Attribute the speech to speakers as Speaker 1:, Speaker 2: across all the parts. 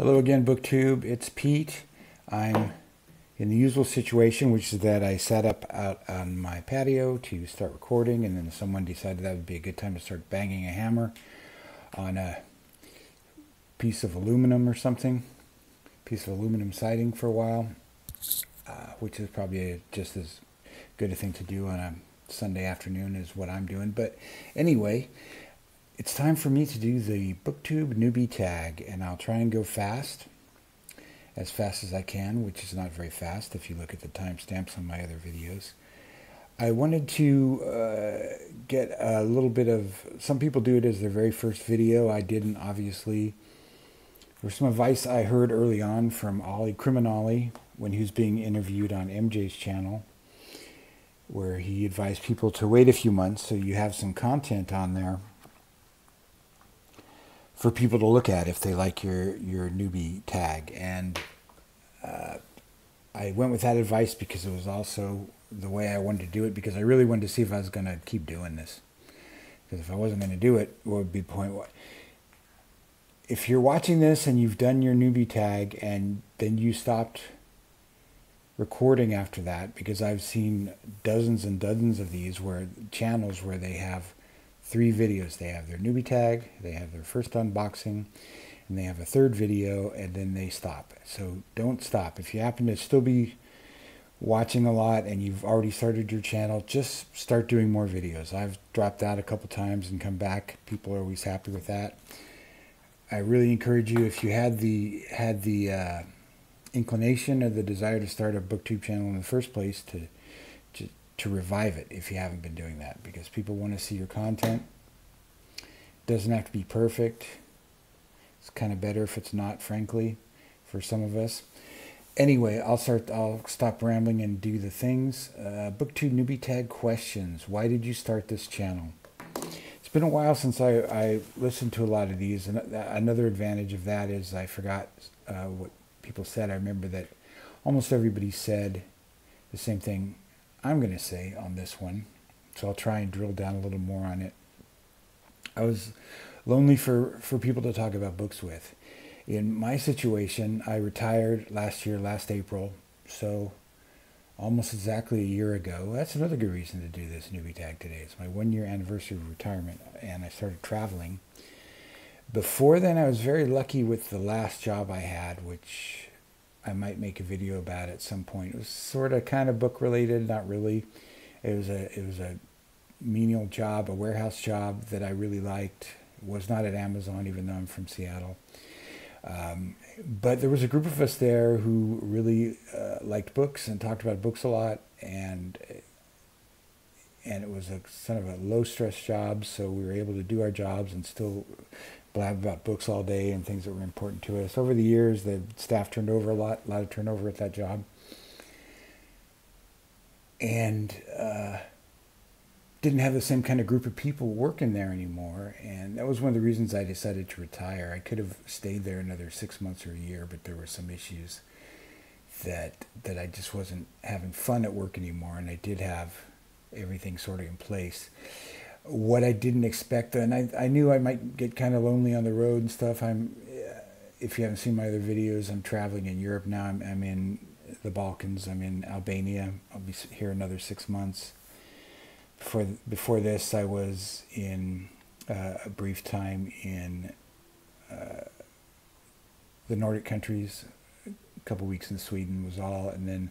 Speaker 1: Hello again, BookTube. It's Pete. I'm in the usual situation, which is that I sat up out on my patio to start recording, and then someone decided that would be a good time to start banging a hammer on a piece of aluminum or something, piece of aluminum siding for a while, uh, which is probably a, just as good a thing to do on a Sunday afternoon as what I'm doing. But anyway, it's time for me to do the booktube newbie tag and I'll try and go fast as fast as I can which is not very fast if you look at the timestamps on my other videos. I wanted to uh, get a little bit of some people do it as their very first video. I didn't obviously. There's some advice I heard early on from Ollie Criminali when he was being interviewed on MJ's channel where he advised people to wait a few months so you have some content on there for people to look at if they like your your newbie tag. And uh, I went with that advice because it was also the way I wanted to do it because I really wanted to see if I was going to keep doing this. Because if I wasn't going to do it, what would be point? What if you're watching this and you've done your newbie tag and then you stopped recording after that because I've seen dozens and dozens of these where channels where they have three videos. They have their newbie tag, they have their first unboxing, and they have a third video, and then they stop. So don't stop. If you happen to still be watching a lot and you've already started your channel, just start doing more videos. I've dropped out a couple times and come back. People are always happy with that. I really encourage you if you had the had the uh, inclination or the desire to start a booktube channel in the first place to to revive it if you haven't been doing that because people want to see your content. It doesn't have to be perfect. It's kind of better if it's not, frankly, for some of us. Anyway, I'll start. I'll stop rambling and do the things. Uh, BookTube newbie tag questions. Why did you start this channel? It's been a while since I, I listened to a lot of these, and another advantage of that is I forgot uh, what people said. I remember that almost everybody said the same thing I'm going to say on this one. So I'll try and drill down a little more on it. I was lonely for, for people to talk about books with. In my situation, I retired last year, last April, so almost exactly a year ago. That's another good reason to do this newbie tag today. It's my one year anniversary of retirement, and I started traveling. Before then, I was very lucky with the last job I had, which I might make a video about it at some point. It was sort of kind of book related, not really. It was a it was a menial job, a warehouse job that I really liked. It was not at Amazon, even though I'm from Seattle. Um, but there was a group of us there who really uh, liked books and talked about books a lot, and and it was a kind of a low stress job, so we were able to do our jobs and still blab about books all day and things that were important to us. Over the years, the staff turned over a lot, a lot of turnover at that job. And uh, didn't have the same kind of group of people working there anymore. And that was one of the reasons I decided to retire. I could have stayed there another six months or a year, but there were some issues that that I just wasn't having fun at work anymore. And I did have everything sort of in place what I didn't expect. And I, I knew I might get kind of lonely on the road and stuff. I'm, if you haven't seen my other videos, I'm traveling in Europe now. I'm, I'm in the Balkans. I'm in Albania. I'll be here another six months. Before before this, I was in uh, a brief time in uh, the Nordic countries. A couple weeks in Sweden was all, and then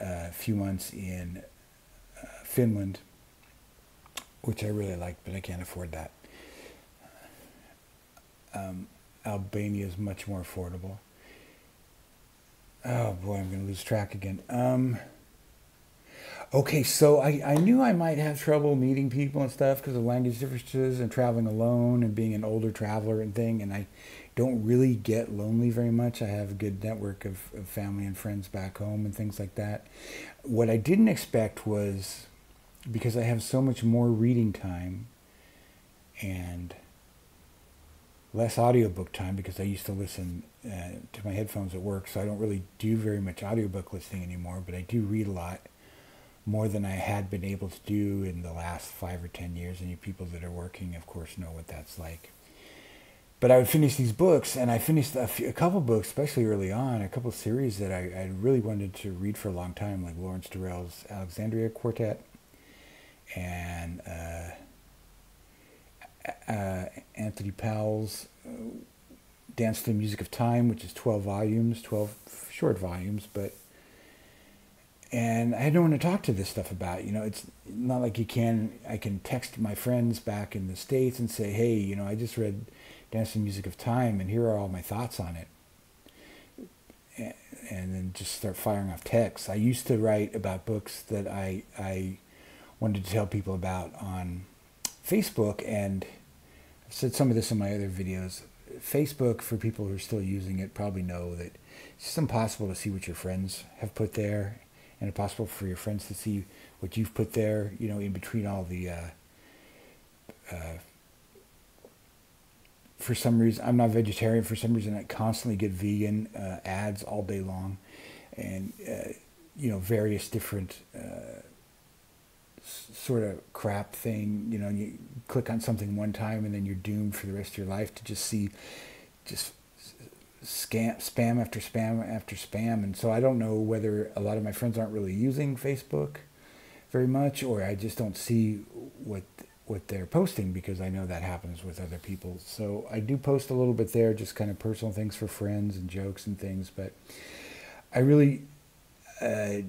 Speaker 1: uh, a few months in uh, Finland which I really like, but I can't afford that. Um, Albania is much more affordable. Oh boy, I'm going to lose track again. Um, okay, so I, I knew I might have trouble meeting people and stuff because of language differences and traveling alone and being an older traveler and thing. And I don't really get lonely very much. I have a good network of, of family and friends back home and things like that. What I didn't expect was because I have so much more reading time and less audiobook time because I used to listen uh, to my headphones at work, so I don't really do very much audiobook listening anymore, but I do read a lot more than I had been able to do in the last five or ten years. And you people that are working, of course, know what that's like. but I would finish these books, and I finished a, few, a couple books, especially early on, a couple series that I, I really wanted to read for a long time, like Lawrence Durrell's Alexandria Quartet, and uh, Anthony Powell's uh, Dance to the Music of Time, which is 12 volumes, 12 short volumes, but and I had no one to talk to this stuff about. You know, it's not like you can. I can text my friends back in the states and say, "Hey, you know, I just read Dance the Music of Time, and here are all my thoughts on it." And then just start firing off texts. I used to write about books that I I wanted to tell people about on Facebook, and I've said some of this in my other videos. Facebook, for people who are still using it, probably know that it's just impossible to see what your friends have put there, and impossible for your friends to see what you've put there. You know, in between all the. Uh, uh, for some reason, I'm not vegetarian. For some reason, I constantly get vegan uh, ads all day long, and uh, you know various different uh, sort of crap thing. You know, you click on something one time and then you're doomed for the rest of your life to just see just scam, spam after spam after spam. And so I don't know whether a lot of my friends aren't really using Facebook very much, or I just don't see what what they're posting because I know that happens with other people. So I do post a little bit there, just kind of personal things for friends and jokes and things. But I really uh,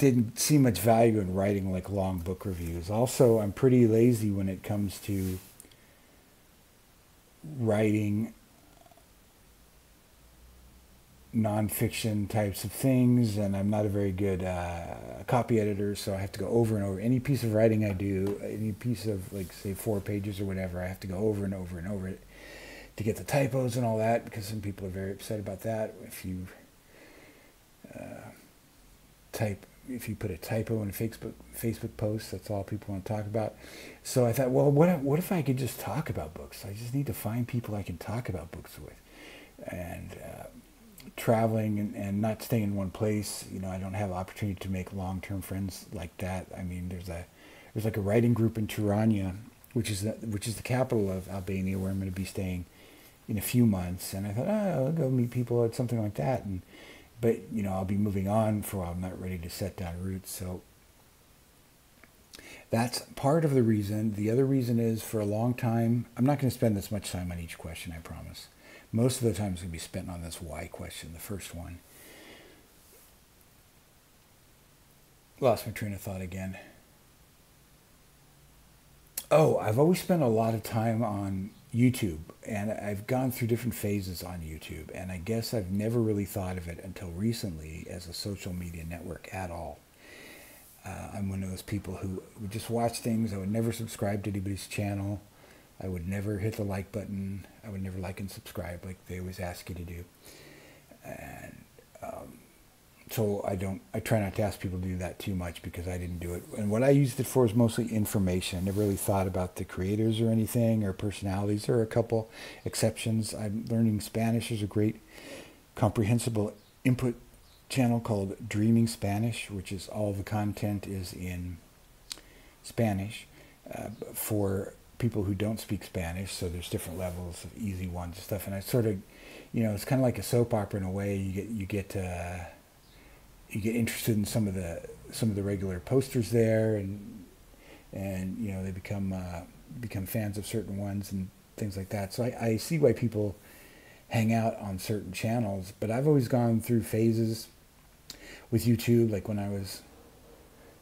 Speaker 1: didn't see much value in writing like long book reviews. Also, I'm pretty lazy when it comes to writing nonfiction types of things, and I'm not a very good uh, copy editor, so I have to go over and over. Any piece of writing I do, any piece of like say four pages or whatever, I have to go over and over and over it to get the typos and all that because some people are very upset about that. If you uh, type if you put a typo in a Facebook Facebook post, that's all people want to talk about. So I thought, well, what what if I could just talk about books? I just need to find people I can talk about books with, and uh, traveling and, and not staying in one place. You know, I don't have opportunity to make long term friends like that. I mean, there's a there's like a writing group in Tirana, which is the, which is the capital of Albania, where I'm going to be staying in a few months. And I thought, oh, I'll go meet people at something like that, and but you know I'll be moving on for a while. I'm not ready to set down roots, so that's part of the reason. The other reason is for a long time. I'm not going to spend this much time on each question. I promise. Most of the time is going to be spent on this why question, the first one. Lost my train of thought again. Oh, I've always spent a lot of time on YouTube, and I've gone through different phases on YouTube, and I guess I've never really thought of it until recently as a social media network at all. Uh, I'm one of those people who would just watch things. I would never subscribe to anybody's channel. I would never hit the like button. I would never like and subscribe like they always ask you to do. And um, so I don't. I try not to ask people to do that too much because I didn't do it. And what I used it for is mostly information. I never really thought about the creators or anything or personalities. There are a couple exceptions. I'm learning Spanish. There's a great comprehensible input channel called Dreaming Spanish, which is all the content is in Spanish uh, for people who don't speak Spanish. So there's different levels of easy ones and stuff. And I sort of, you know, it's kind of like a soap opera in a way. You get you get. Uh, you get interested in some of the some of the regular posters there, and and you know they become uh, become fans of certain ones and things like that. So I, I see why people hang out on certain channels, but I've always gone through phases with YouTube, like when I was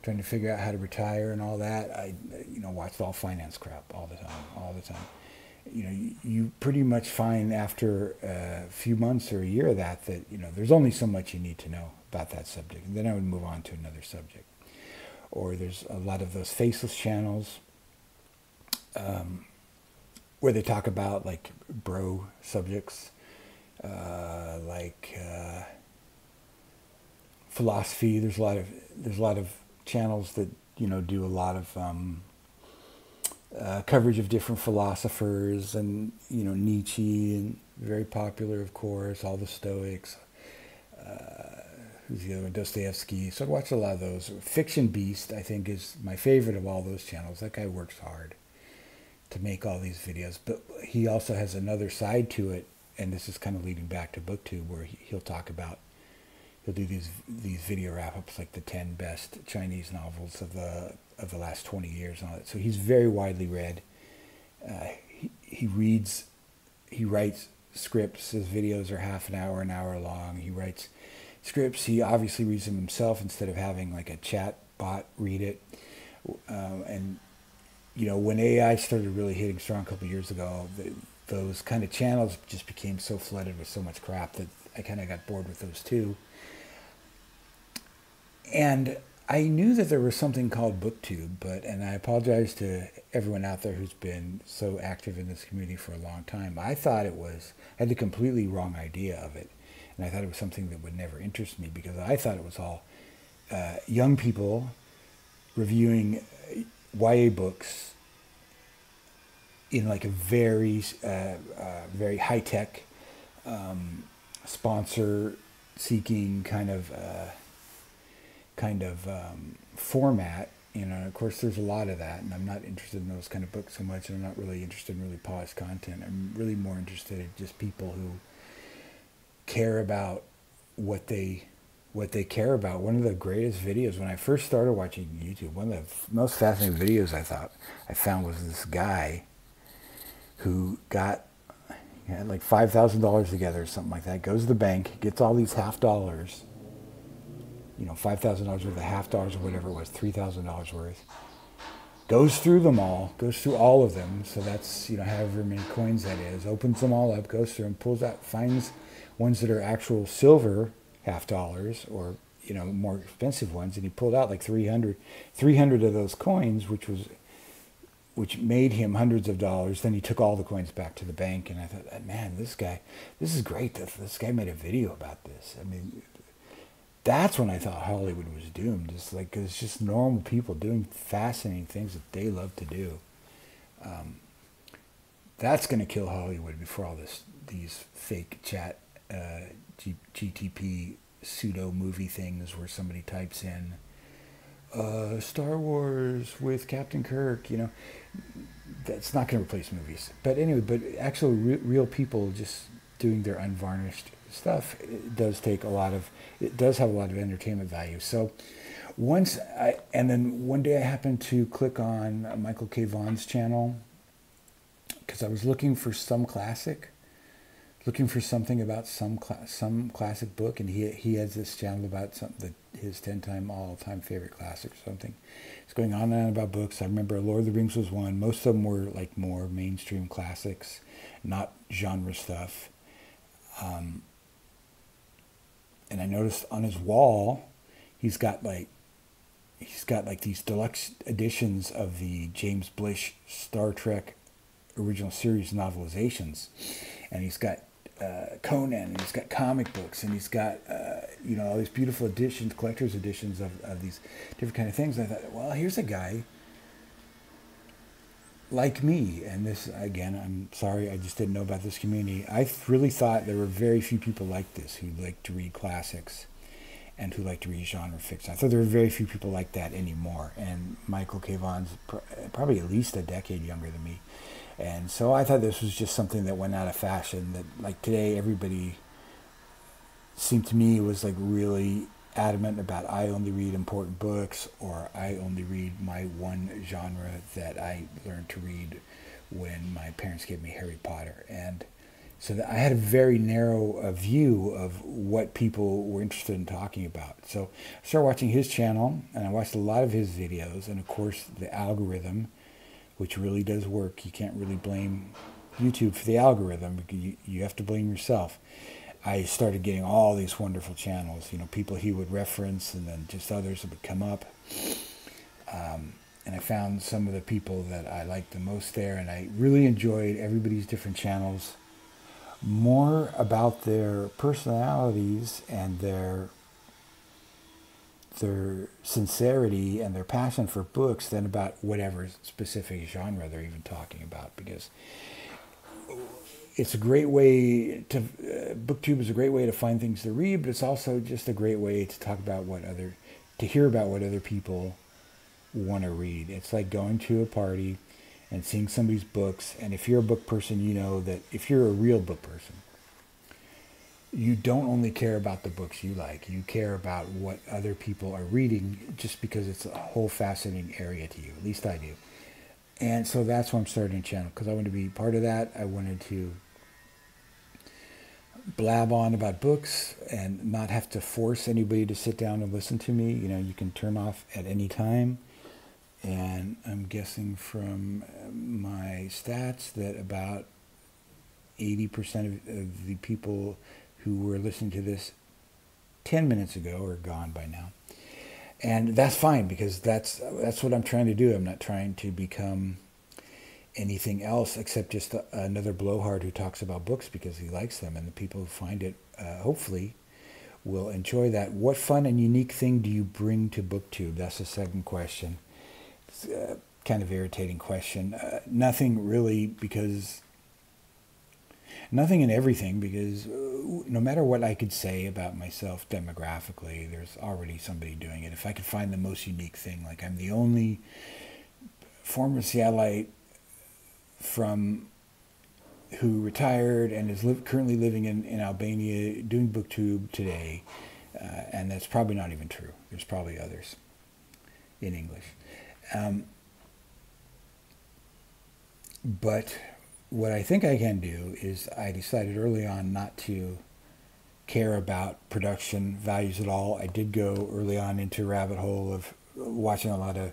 Speaker 1: trying to figure out how to retire and all that. I you know watched all finance crap all the time, all the time. You know, you, pretty much find after a few months or a year of that that you know there's only so much you need to know about that subject. And then I would move on to another subject. Or there's a lot of those faceless channels um, where they talk about like bro subjects, uh, like uh, philosophy. There's a lot of there's a lot of channels that you know do a lot of um, uh, coverage of different philosophers and you know Nietzsche and very popular, of course, all the Stoics. Uh, who's the other one? Dostoevsky. So I watch a lot of those. Fiction Beast, I think, is my favorite of all those channels. That guy works hard. to make all these videos. But he also has another side to it, and this is kind of leading back to BookTube, where he, he'll talk about he'll do these these video wrap ups like the ten best Chinese novels of the of the last twenty years and all that. So he's very widely read. Uh, he he reads, he writes scripts. His videos are half an hour, an hour long. He writes scripts. He obviously reads them himself instead of having like a chat bot read it. Um, and you know, when AI started really hitting strong a couple years ago, the, those kind of channels just became so flooded with so much crap that I kind of got bored with those too. And I knew that there was something called BookTube, but and I apologize to everyone out there who's been so active in this community for a long time. I thought it was I had the completely wrong idea of it, and I thought it was something that would never interest me because I thought it was all uh, young people reviewing YA books in like a very uh, uh, very high tech um, sponsor seeking kind of uh, kind of um, format. You know, of course, there's a lot of that, and I'm not interested in those kind of books so much. And I'm not really interested in really polished content. I'm really more interested in just people who care about what they what they care about. One of the greatest videos when I first started watching YouTube, one of the most fascinating videos I thought I found was this guy who got had like five thousand dollars together or something like that. Goes to the bank, gets all these half dollars, you know, $5,000 worth of half dollars or whatever it was, $3,000 worth. Goes through them all, goes through all of them. So that's, you know, however many coins that is. Opens them all up, goes through them, pulls out, finds ones that are actual silver half dollars or, you know, more expensive ones. And he pulled out like 300, 300 of those coins, which was, which made him hundreds of dollars. Then he took all the coins back to the bank. And I thought, man, this guy, this is great. This guy made a video about this. I mean, that's when I thought Hollywood was doomed. It's like it's just normal people doing fascinating things that they love to do. Um, that's going to kill Hollywood before all this these fake chat uh, G- GTP pseudo movie things where somebody types in uh, Star Wars with Captain Kirk. You know, that's not going to replace movies. But anyway, but actual re- real people just doing their unvarnished stuff it does take a lot of it does have a lot of entertainment value. So once i and then one day i happened to click on michael k. Vaughan's channel because i was looking for some classic looking for something about some some classic book and he he has this channel about some his 10 time all time favorite classic or something. It's going on and on about books. I remember lord of the rings was one. Most of them were like more mainstream classics not genre stuff um, and I noticed on his wall, he's got like he's got like these deluxe editions of the James Blish Star Trek original series novelizations, and he's got uh, Conan, and he's got comic books, and he's got uh, you know all these beautiful editions, collector's editions of, of these different kind of things. And I thought, well, here's a guy like me, and this again, I'm sorry, I just didn't know about this community. I really thought there were very few people like this who like to read classics and who like to read genre fiction. I thought there were very few people like that anymore. And Michael K. Vaughan's probably at least a decade younger than me. And so I thought this was just something that went out of fashion. That like today, everybody seemed to me was like really adamant about I only read important books or I only read my one genre that I learned to read when my parents gave me Harry Potter. And so I had a very narrow uh, view of what people were interested in talking about. So I started watching his channel and I watched a lot of his videos. And of course, the algorithm, which really does work. You can't really blame YouTube for the algorithm. You, you have to blame yourself. I started getting all these wonderful channels, you know, people he would reference and then just others that would come up. Um, and I found some of the people that I liked the most there, and I really enjoyed everybody's different channels. More about their personalities and their their sincerity and their passion for books than about whatever specific genre they're even talking about because it's a great way to uh, booktube is a great way to find things to read but it's also just a great way to talk about what other to hear about what other people want to read it's like going to a party and seeing somebody's books. And if you're a book person, you know that if you're a real book person, you don't only care about the books you like, you care about what other people are reading just because it's a whole fascinating area to you. At least I do. And so that's why I'm starting a channel because I want to be part of that. I wanted to blab on about books and not have to force anybody to sit down and listen to me. You know, you can turn off at any time. And I'm guessing from uh, my stats that about 80% of, of the people who were listening to this 10 minutes ago are gone by now. And that's fine because that's that's what I'm trying to do. I'm not trying to become anything else except just another blowhard who talks about books because he likes them, and the people who find it, uh, hopefully, will enjoy that. What fun and unique thing do you bring to BookTube? That's the second question. It's a kind of irritating question. Uh, nothing really, because nothing and everything, because uh, no matter what I could say about myself demographically, there's already somebody doing it. If I could find the most unique thing, like I'm the only former Seattleite from who retired and is currently living in, in Albania doing booktube today, uh, and that's probably not even true. There's probably others in English. Um, but what I think I can do is I decided early on not to care about production values at all. I did go early on into rabbit hole of watching a lot of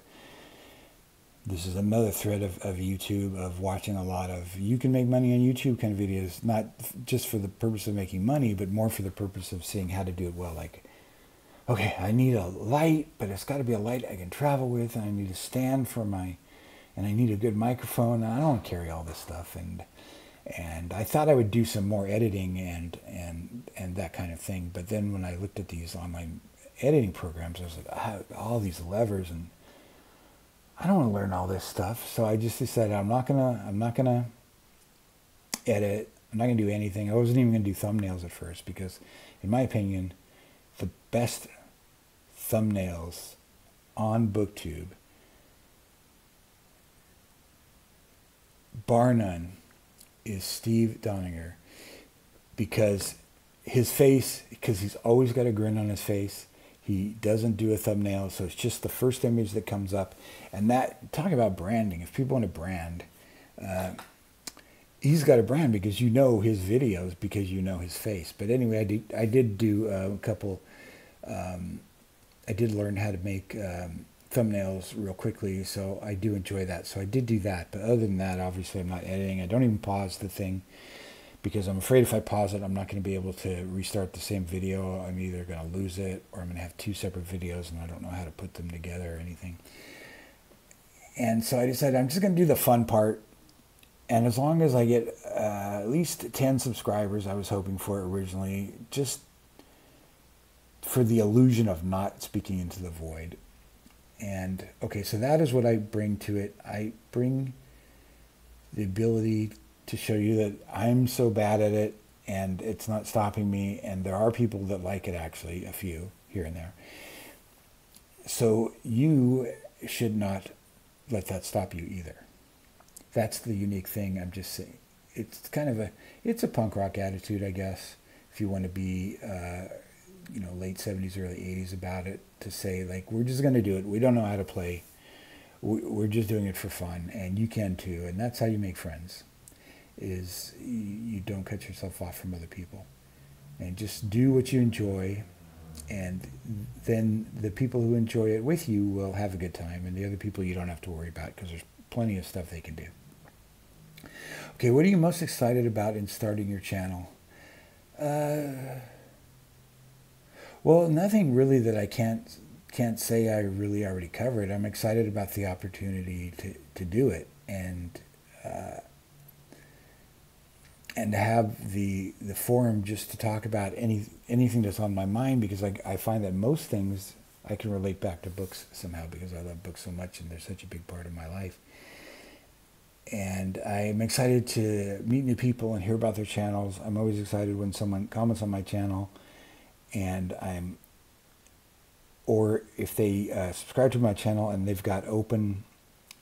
Speaker 1: this is another thread of, of YouTube of watching a lot of you can make money on YouTube kind of videos, not just for the purpose of making money, but more for the purpose of seeing how to do it well. Like, okay, I need a light, but it's got to be a light I can travel with, and I need a stand for my, and I need a good microphone. I don't carry all this stuff, and and I thought I would do some more editing and and and that kind of thing. But then when I looked at these online editing programs, I was like, ah, all these levers and I don't want to learn all this stuff. So I just decided I'm not gonna I'm not gonna edit. I'm not gonna do anything. I wasn't even gonna do thumbnails at first because, in my opinion, the best thumbnails on BookTube, bar none, is Steve Doniger because his face, because he's always got a grin on his face he doesn't do a thumbnail, so it's just the first image that comes up. And that, talk about branding. If people want to brand, uh, he's got a brand because you know his videos because you know his face. But anyway, I did, I did do uh, a couple, um, I did learn how to make um, thumbnails real quickly, so I do enjoy that. So I did do that. But other than that, obviously, I'm not editing. I don't even pause the thing because I'm afraid if I pause it, I'm not going to be able to restart the same video. I'm either going to lose it or I'm going to have two separate videos and I don't know how to put them together or anything. And so I decided I'm just going to do the fun part. And as long as I get uh, at least 10 subscribers, I was hoping for originally, just for the illusion of not speaking into the void. And okay, so that is what I bring to it. I bring the ability to show you that I'm so bad at it and it's not stopping me. And there are people that like it, actually, a few here and there. So you should not let that stop you either. That's the unique thing. I'm just saying. It's kind of a it's a punk rock attitude, I guess. If you want to be, uh, you know, late '70s, early '80s about it, to say like we're just going to do it. We don't know how to play. We're just doing it for fun, and you can too. And that's how you make friends is you don't cut yourself off from other people. And just do what you enjoy and then the people who enjoy it with you will have a good time and the other people you don't have to worry about because there's plenty of stuff they can do. Okay what are you most excited about in starting your channel? Uh, well nothing really that i can't can't say i really already covered. I'm excited about the opportunity to, to do it and uh, and to have the the forum just to talk about any anything that's on my mind because I, I find that most things I can relate back to books somehow because I love books so much and they're such a big part of my life. And I'm excited to meet new people and hear about their channels. I'm always excited when someone comments on my channel, and I'm or if they uh, subscribe to my channel and they've got open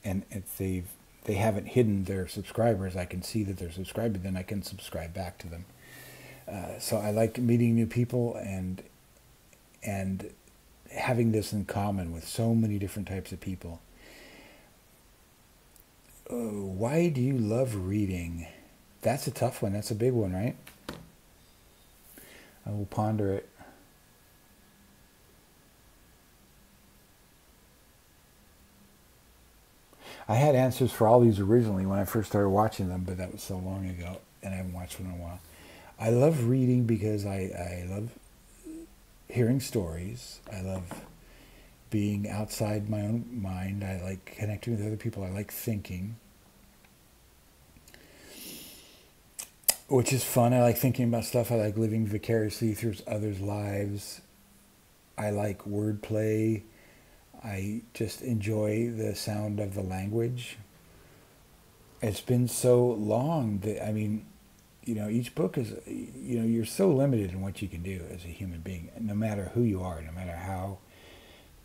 Speaker 1: and if they've they haven't hidden their subscribers, I can see that they're subscribed, then I can subscribe back to them. Uh, so I like meeting new people and and having this in common with so many different types of people. Uh, why do you love reading? That's a tough one. That's a big one, right? I will ponder it. I had answers for all these originally when I first started watching them, but that was so long ago, and I haven't watched one in a while. I love reading because I, I love hearing stories. I love being outside my own mind. I like connecting with other people. I like thinking, which is fun. I like thinking about stuff. I like living vicariously through others' lives. I like wordplay. I just enjoy the sound of the language. It's been so long that, I mean, you know, each book is, you know, you're so limited in what you can do as a human being, no matter who you are, no matter how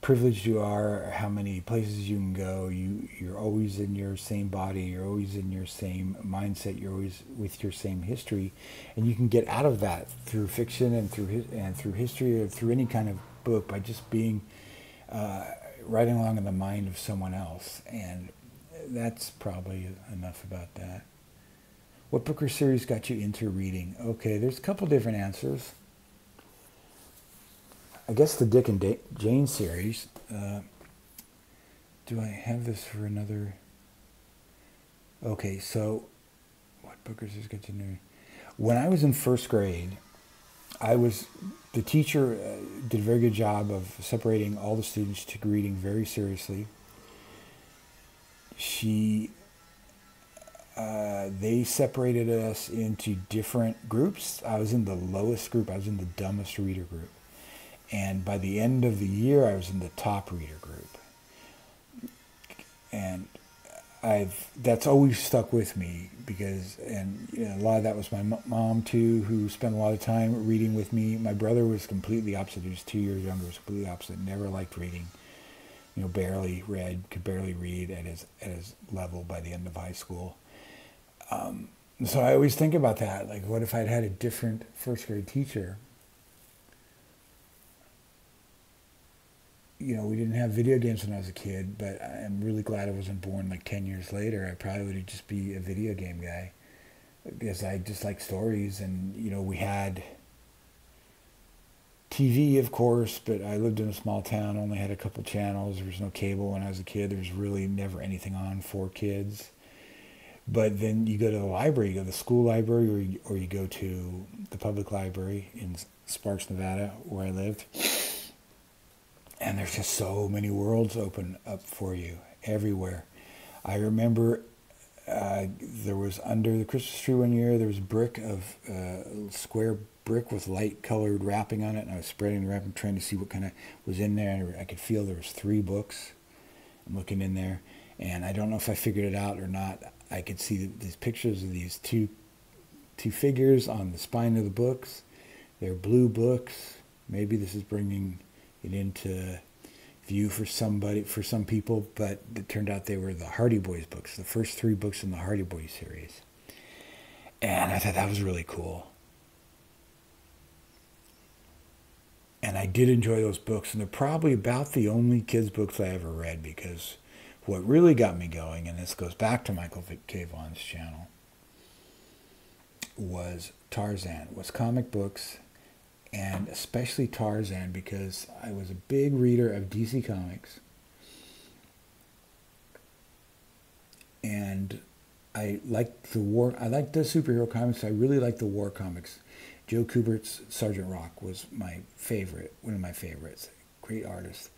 Speaker 1: privileged you are, how many places you can go, you, you're always in your same body, you're always in your same mindset, you're always with your same history, and you can get out of that through fiction and through, and through history or through any kind of book by just being, uh, riding along in the mind of someone else. And that's probably enough about that. What book or series got you into reading? Okay, there's a couple different answers. I guess the Dick and Jane series. Uh, do I have this for another? Okay, so what book or series got you into? When I was in first grade, I was the teacher uh, did a very good job of separating all the students, to reading very seriously. She, uh, they separated us into different groups. I was in the lowest group. I was in the dumbest reader group. And by the end of the year, I was in the top reader group. And I've that's always stuck with me because and you know, a lot of that was my mom too, who spent a lot of time reading with me. My brother was completely opposite; he was two years younger. Was completely opposite. Never liked reading. You know, barely read, could barely read at his at his level by the end of high school. Um, so I always think about that. Like, what if I'd had a different first grade teacher you know, we didn't have video games when I was a kid, but I'm really glad I wasn't born like 10 years later. I probably would have just be a video game guy because I just like stories. And, you know, we had TV, of course, but I lived in a small town, only had a couple channels. There was no cable when I was a kid. There was really never anything on for kids. But then you go to the library, you go to the school library, or you, or you go to the public library in Sparks, Nevada, where I lived and there's just so many worlds open up for you everywhere. I remember uh, there was under the Christmas tree one year, there was a brick of uh, square brick with light colored wrapping on it, and I was spreading the wrapping, trying to see what kind of was in there, and I could feel there was three books. I'm looking in there, and I don't know if I figured it out or not. I could see these pictures of these two two figures on the spine of the books. They're blue books. Maybe this is bringing it into view for somebody for some people, but it turned out they were the Hardy Boys books, the first three books in the Hardy Boys series. And I thought that was really cool. And I did enjoy those books, and they're probably about the only kids' books I ever read because what really got me going, and this goes back to Michael K. Vaughan's channel, was Tarzan, was comic books and especially Tarzan because I was a big reader of DC Comics. And I liked the war. I liked the superhero comics. I really liked the war comics. Joe Kubert's Sergeant Rock was my favorite, one of my favorites. Great artist.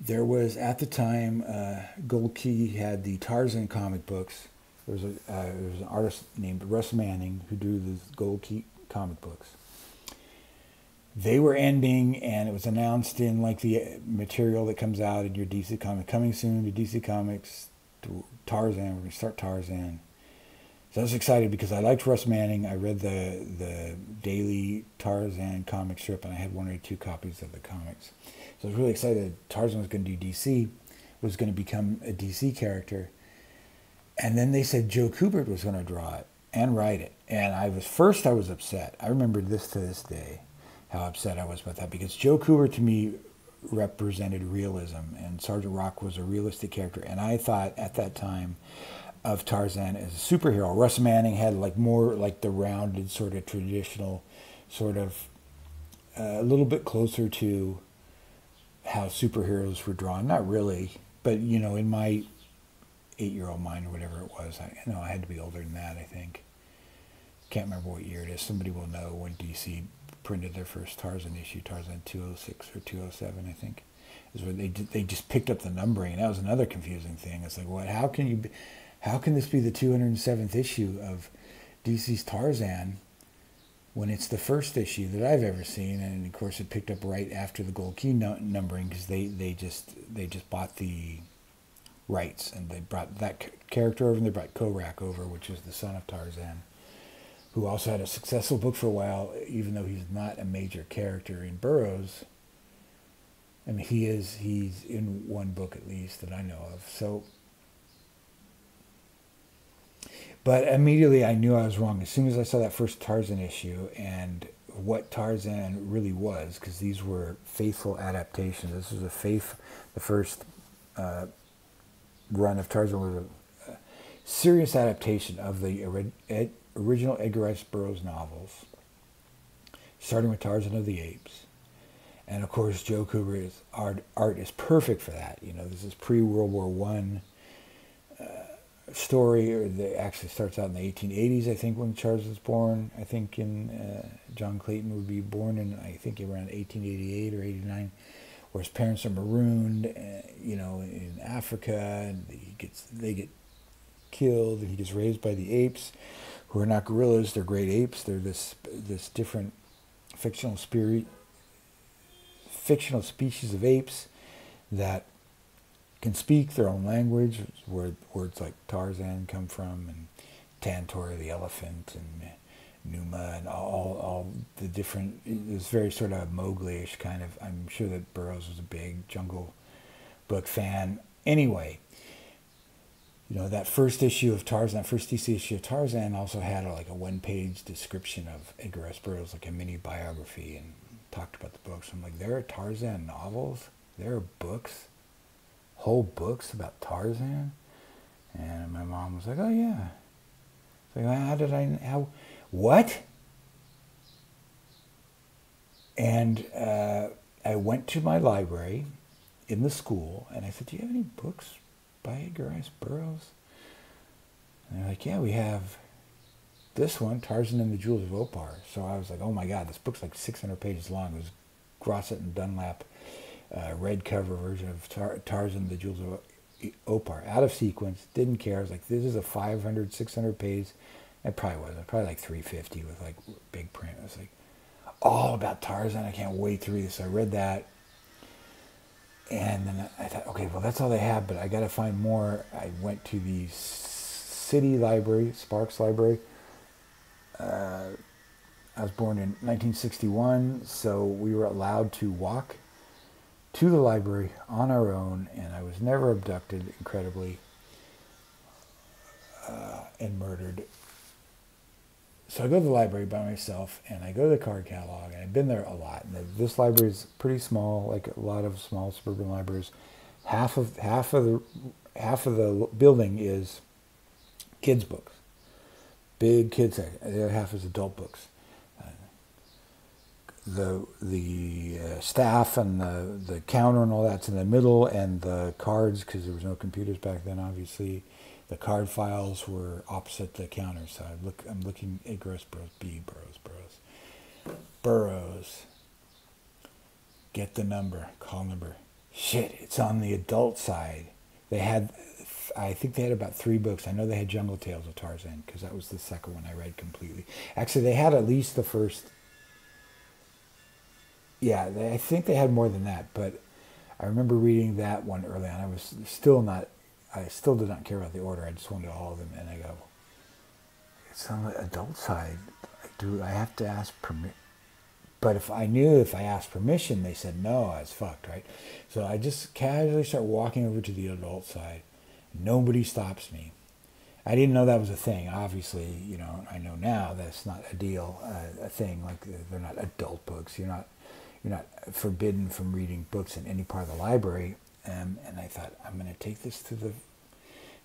Speaker 1: There was at the time uh, Gold Key had the Tarzan comic books. There was a uh, there was an artist named Russ Manning who drew the Gold Key comic books they were ending and it was announced in like the uh, material that comes out in your DC comic coming soon to DC Comics to Tarzan we're to start Tarzan. So I was excited because I liked Russ Manning. I read the the daily Tarzan comic strip and I had one or two copies of the comics. So I was really excited Tarzan was going to do DC was going to become a DC character. And then they said Joe Kubert was going to draw it and write it. And I was first I was upset. I remember this to this day, how upset I was about that because Joe Kubert to me represented realism, and Sergeant Rock was a realistic character. And I thought at that time of Tarzan as a superhero. Russ Manning had like more like the rounded sort of traditional, sort of uh, a little bit closer to how superheroes were drawn. Not really, but you know, in my eight-year-old mind or whatever it was, I know I had to be older than that. I think. Can't remember what year it is. Somebody will know when DC printed their first Tarzan issue, Tarzan 206 or 207, I think, is where they they just picked up the numbering, that was another confusing thing. It's like, what? How can you? Be, how can this be the 207th issue of DC's Tarzan when it's the first issue that I've ever seen? And of course, it picked up right after the gold key no- numbering because they, they just they just bought the rights and they brought that character over and they brought Korak over, which is the son of Tarzan, who also had a successful book for a while, even though he's not a major character in Burroughs. I mean, he is. He's in one book at least that I know of. So But immediately I knew I was wrong. As soon as I saw that first Tarzan issue and what Tarzan really was, because these were faithful adaptations. This was a faith, the first uh, run of Tarzan was a, a, serious adaptation of the original Edgar Rice Burroughs novels, starting with Tarzan of the Apes. And of course, Joe Kubert's art, art is perfect for that. You know, this is pre World War One story, or actually starts out in the 1880s, I think, when Charles was born. I think in uh, John Clayton would be born in, I think, around 1888 or 89, where his parents are marooned, uh, you know, in Africa, and he gets they get killed, and he gets raised by the apes, who are not gorillas; they're great apes. They're this this different fictional spirit, fictional species of apes that can speak their own language, where words like Tarzan come from, and Tantor the elephant, and Numa, and all, all the different. It was very sort of Mowgli-ish kind of. I'm sure that Burroughs was a big Jungle Book fan. Anyway, you know that first issue of Tarzan, that first DC issue of Tarzan, also had a, like a one-page description of Edgar Rice Burroughs, like a mini biography, and talked about the books. I'm like, there are Tarzan novels, there are books whole books about Tarzan? And my mom was like, oh yeah. So how did I, how, what? And uh, I went to my library in the school and I said, do you have any books by Edgar Rice Burroughs? And they're like, yeah, we have this one, Tarzan and the Jewels of Opar. So I was like, oh my God, this book's like 600 pages long. It was Grosset and Dunlap uh, red cover version of Tar- Tarzan the Jewels of Opar. Out of sequence, didn't care. I was like, this is a 500, 600 page. It probably wasn't. Probably like 350 with like big print. I was like, all about Tarzan. I can't wait to read this. So I read that. And then I thought, okay, well, that's all they have, but I got to find more. I went to the city library, Sparks Library. Uh, I was born in 1961, so we were allowed to walk to the library on our own, and I was never abducted, incredibly, uh, and murdered. So I go to the library by myself, and I go to the card catalog, and I've been there a lot. And this library is pretty small, like a lot of small suburban libraries. Half of half of the half of the building is kids books, big kids. The other half is adult books the the uh, staff and the the counter and all that's in the middle, and the cards because there was no computers back then. Obviously, the card files were opposite the counter. So I look, I'm looking at Gross Burroughs, B Burrows, Burrows. Burroughs. Get the number, call number. Shit, it's on the adult side. They had, I think they had about three books. I know they had Jungle Tales of Tarzan because that was the second one I read completely. Actually, they had at least the first yeah, they, I think they had more than that, but I remember reading that one early on. I was still not, I still did not care about the order. I just wanted all of them, and I go, it's on the adult side. Do I have to ask permission? But if I knew if I asked permission, they said no, I was fucked, right? So I just casually start walking over to the adult side. Nobody stops me. I didn't know that was a thing. Obviously, you know, I know now that's not a deal, uh, a thing. Like they're not adult books. You're not you're not forbidden from reading books in any part of the library. Um, and I thought I'm going to take this to the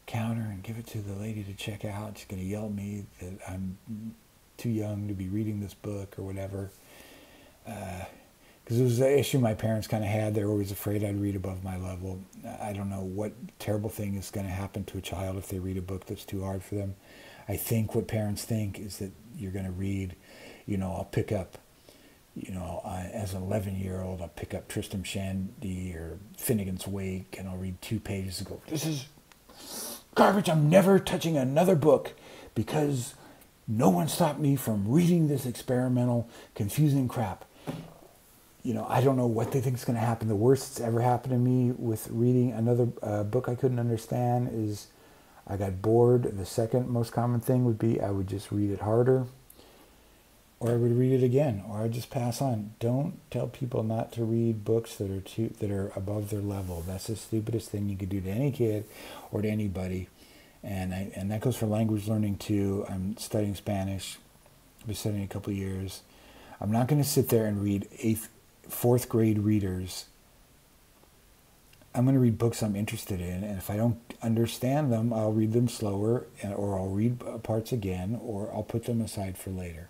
Speaker 1: counter and give it to the lady to check out. She's going to yell at me that I'm too young to be reading this book or whatever. Because uh, it was an issue my parents kind of had. They were always afraid I'd read above my level. I don't know what terrible thing is going to happen to a child if they read a book that's too hard for them. I think what parents think is that you're going to read, you know, I'll pick up, you know, uh, as an 11 year old, I'll pick up Tristram Shandy or Finnegan's Wake and I'll read two pages and go, this is garbage. I'm never touching another book because no one stopped me from reading this experimental, confusing crap. You know, I don't know what they think is going to happen. The worst that's ever happened to me with reading another uh, book I couldn't understand is I got bored. The second most common thing would be I would just read it harder or I would read it again, or I'd just pass on. Don't tell people not to read books that are too, that are above their level. That's the stupidest thing you could do to any kid or to anybody. And I, and that goes for language learning too. I'm studying Spanish. I've been studying a couple years. I'm not going to sit there and read eighth, fourth grade readers. I'm going to read books I'm interested in, and if I don't understand them, I'll read them slower, or I'll read uh, parts again, or I'll put them aside for later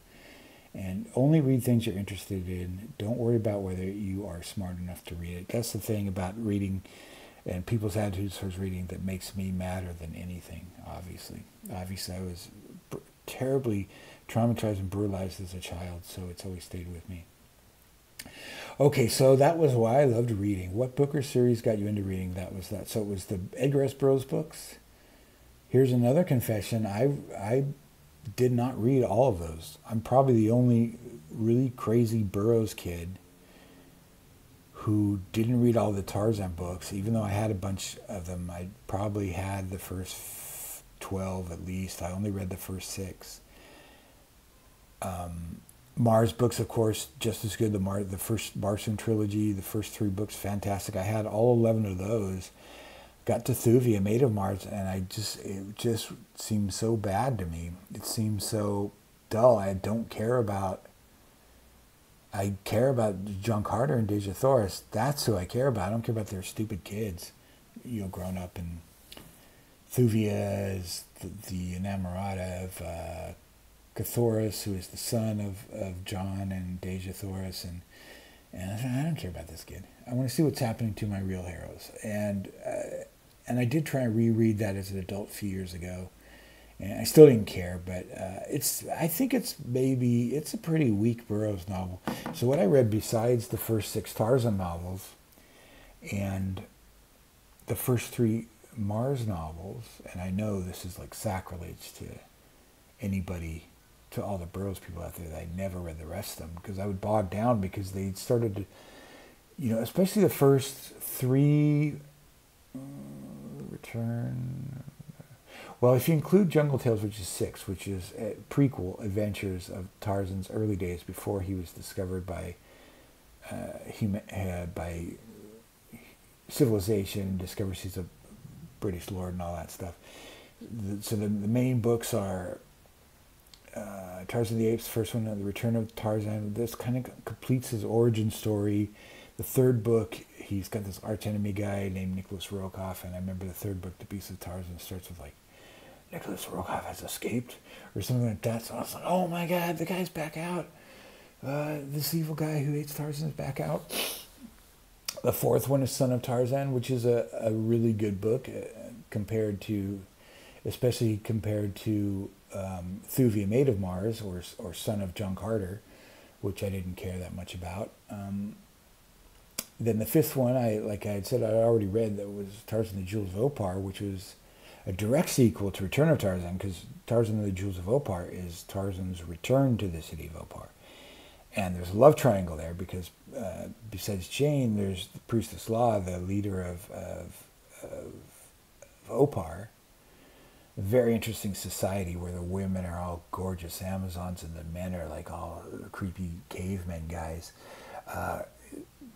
Speaker 1: and only read things you're interested in. Don't worry about whether you are smart enough to read it. That's the thing about reading and people's attitudes towards reading that makes me madder than anything, obviously. Obviously, I was terribly traumatized and brutalized as a child, so it's always stayed with me. Okay, so that was why I loved reading. What book or series got you into reading? That was that. So it was the Edgar S. Burroughs books. Here's another confession. I I did not read all of those. I'm probably the only really crazy Burroughs kid who didn't read all the Tarzan books, even though I had a bunch of them. I probably had the first 12 at least. I only read the first six. Um, Mars books, of course, just as good. The Mar- the first Barsoom trilogy, the first three books, fantastic. I had all 11 of those got to Thuvia, Maid of Mars, and I just it just seemed so bad to me. It seemed so dull. I don't care about. I care about John Carter and Dejah Thoris. That's who I care about. I don't care about their stupid kids, you know, grown up in Thuvia is the, the enamorata of uh, who is the son of, of John and Dejah Thoris, and and I don't care about this kid. I want to see what's happening to my real heroes. And uh, and I did try and reread that as an adult a few years ago, and I still didn't care. But uh, it's I think it's maybe it's a pretty weak Burroughs novel. So what I read besides the first six Tarzan novels, and the first three Mars novels, and I know this is like sacrilege to anybody, to all the Burroughs people out there that I never read the rest of them because I would bog down because they started to, you know, especially the first three Return. Well, if you include Jungle Tales, which is six, which is a prequel adventures of Tarzan's early days before he was discovered by uh, human, uh, by civilization, discovers he's a British lord and all that stuff. The, so the, the main books are uh, Tarzan the Apes, first one, The Return of Tarzan. This kind of completes his origin story. The third book he's got this arch enemy guy named Nicholas Rokoff, and I remember the third book, The Beast of Tarzan, starts with like, Nicholas Rokoff has escaped, or something like that. So I was like, oh my god, the guy's back out. Uh, this evil guy who hates Tarzan is back out. The fourth one is Son of Tarzan, which is a, a really good book uh, compared to, especially compared to um, Thuvia Maid of Mars or, or Son of John Carter, which I didn't care that much about. Um, then the fifth one, I like I had said, I already read that was Tarzan the Jewels of Opar, which was a direct sequel to Return of Tarzan, because Tarzan and the Jewels of Opar is Tarzan's return to the city of Opar. And there's a love triangle there because uh, besides Jane, there's the priestess La, the leader of, of, of, of Opar. A very interesting society where the women are all gorgeous Amazons and the men are like all creepy cavemen guys. Uh,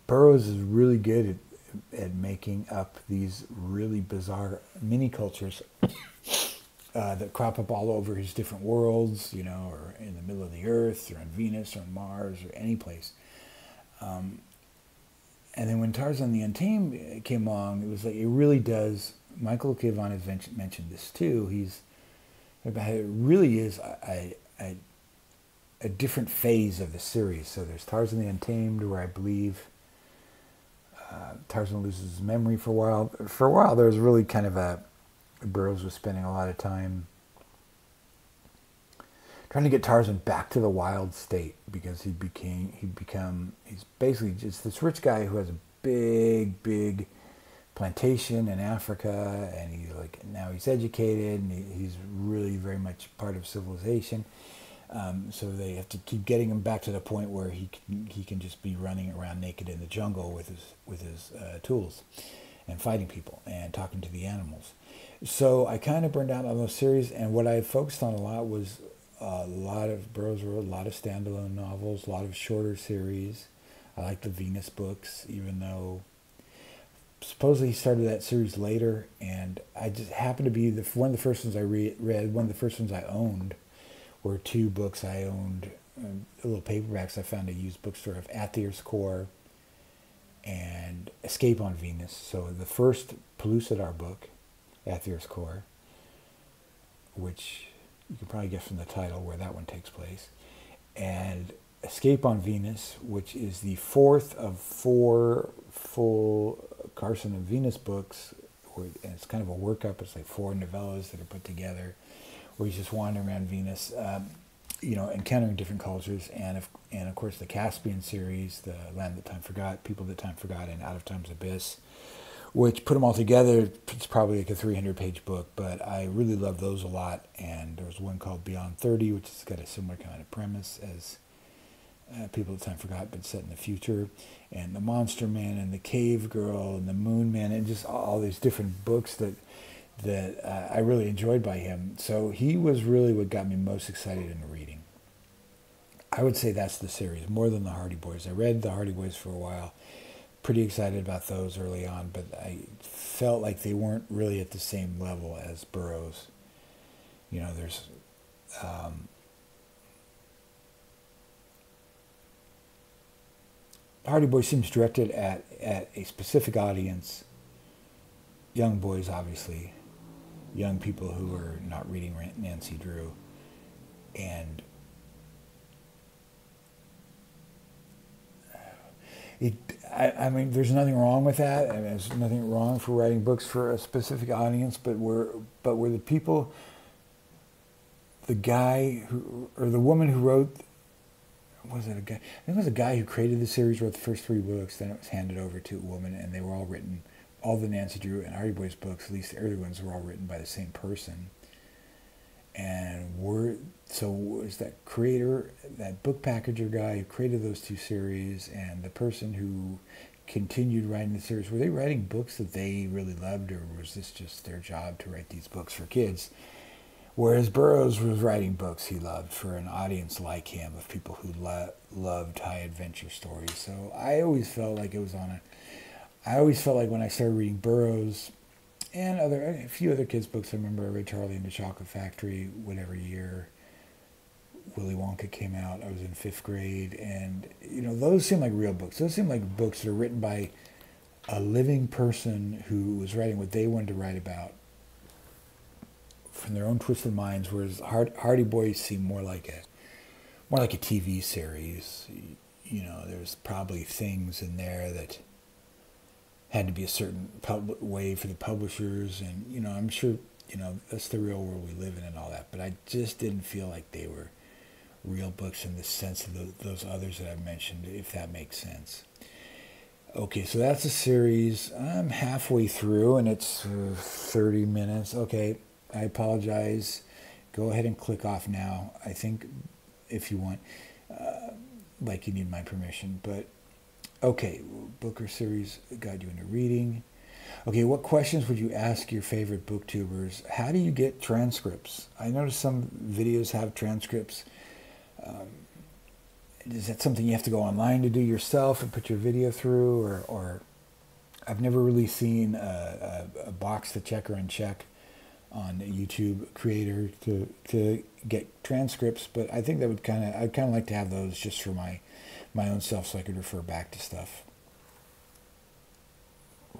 Speaker 1: Burroughs is really good at, at making up these really bizarre mini cultures uh, that crop up all over his different worlds, you know, or in the middle of the Earth, or on Venus, or on Mars, or any place. Um, and then when Tarzan the Untamed came along, it was like it really does. Michael has mentioned this too. He's it really is I a, a different phase of the series. So there's Tarzan the Untamed, where I believe uh, Tarzan loses his memory for a while. For a while, there was really kind of a Burroughs was spending a lot of time trying to get Tarzan back to the wild state because he became he become he's basically just this rich guy who has a big big plantation in Africa and he's like now he's educated and he, he's really very much part of civilization. Um, so they have to keep getting him back to the point where he can, he can just be running around naked in the jungle with his with his uh, tools and fighting people and talking to the animals. So I kind of burned out on those series, and what I focused on a lot was a lot of Burroughs wrote a lot of standalone novels, a lot of shorter series. I like the Venus books, even though supposedly he started that series later, and I just happened to be the one of the first ones I re- read. One of the first ones I owned were two books I owned, um, little paperbacks I found at a used bookstore of At the Earth's Core and Escape on Venus. So the first Pellucidar book, At the Earth's Core, which you can probably guess from the title where that one takes place, and Escape on Venus, which is the fourth of four full Carson and Venus books. And it's kind of a workup. It's like four novellas that are put together, where he's just wandering around Venus, um, you know, encountering different cultures, and of, and of course the Caspak series, the Land That Time Forgot, People That Time Forgot, and Out of Time's Abyss which put them all together, it's probably like a 300 page book, but I really love those a lot. And there was one called Beyond 30, which has got a similar kind of premise as uh, People of Time Forgot, but set in the future. And The Monster Man and The Cave Girl and The Moon Man, and just all these different books that that uh, I really enjoyed by him. So he was really what got me most excited in reading. I would say that's the series, more than The Hardy Boys. I read The Hardy Boys for a while pretty excited about those early on, but I felt like they weren't really at the same level as Burroughs. You know, there's um, Hardy Boy seems directed at, at a specific audience, young boys, obviously, young people who are not reading Nancy Drew, and it, I, I, mean, there's nothing wrong with that. There's nothing wrong for writing books for a specific audience, but we're but we're the people, the guy who or the woman who wrote, was it a guy? I think it was a guy who created the series, wrote the first three books. Then it was handed over to a woman, and they were all written. All the Nancy Drew and Hardy Boys books, at least the early ones, were all written by the same person. And we're so was that creator, that book packager guy who created those two series, and the person who continued writing the series, were they writing books that they really loved, or was this just their job to write these books for kids? Whereas Burroughs was writing books he loved for an audience like him, of people who lo- loved high adventure stories. So I always felt like it was on a. I always felt like when I started reading Burroughs, and other a few other kids' books. I remember I read Charlie and the Chocolate Factory whatever year. Willy Wonka came out. I was in fifth grade, and you know those seem like real books. Those seem like books that are written by a living person who was writing what they wanted to write about from their own twisted minds. Whereas Hard, Hardy Boys seem more like a more like a TV series. You know, there's probably things in there that had to be a certain pub- way for the publishers, and you know, I'm sure you know that's the real world we live in and all that. But I just didn't feel like they were real books in the sense of the, those others that I've mentioned, if that makes sense. Okay, so that's a series. I'm halfway through and it's uh, 30 minutes. Okay, I apologize. Go ahead and click off now. I think if you want, uh, like you need my permission. But okay, Booker series guide you into reading. Okay, what questions would you ask your favorite booktubers? How do you get transcripts? I noticed some videos have transcripts. Um, is that something you have to go online to do yourself and put your video through, or, or I've never really seen a, a, a box to check or uncheck on YouTube Creator to to get transcripts. But I think that would kind of I'd kind of like to have those just for my my own self, so I could refer back to stuff.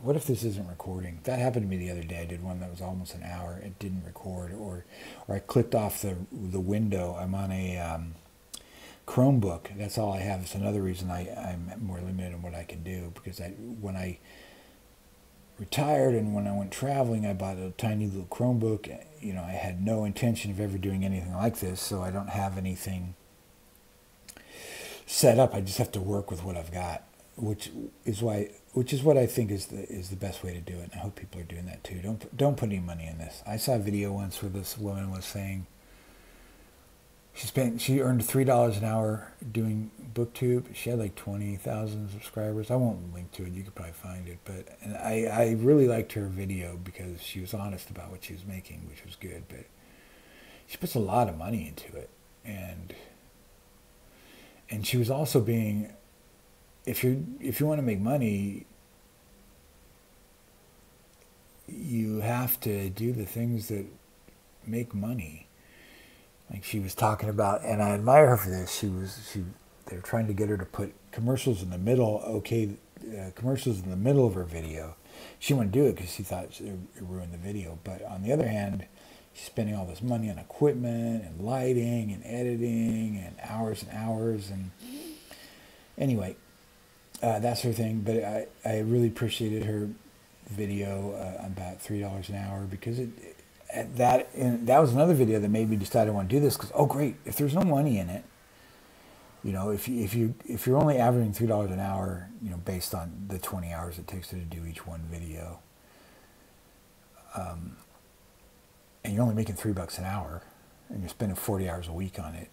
Speaker 1: What if this isn't recording? That happened to me the other day. I did one that was almost an hour. It didn't record, or or I clicked off the the window. I'm on a um, Chromebook. That's all I have. It's another reason I, I'm more limited in what I can do because I when I retired and when I went traveling, I bought a tiny little Chromebook. You know, I had no intention of ever doing anything like this, so I don't have anything set up. I just have to work with what I've got, which is why, which is what I think is the is the best way to do it. And I hope people are doing that too. Don't don't put any money in this. I saw a video once where this woman was saying she spent she earned three dollars an hour doing booktube she had like 20000 subscribers i won't link to it you could probably find it but and i i really liked her video because she was honest about what she was making which was good but she puts a lot of money into it and and she was also being if you if you want to make money you have to do the things that make money like she was talking about, and I admire her for this. She was she they were trying to get her to put commercials in the middle. Okay, uh, commercials in the middle of her video. She wouldn't do it because she thought it ruined the video. But on the other hand, spending all this money on equipment and lighting and editing and hours and hours and anyway, uh, that's her thing. But I I really appreciated her video uh, about three dollars an hour because it that and that was another video that made me decide I want to do this because oh great if there's no money in it you know if you if you if you're only averaging three dollars an hour you know based on the 20 hours it takes to do each one video um, and you're only making three bucks an hour and you're spending 40 hours a week on it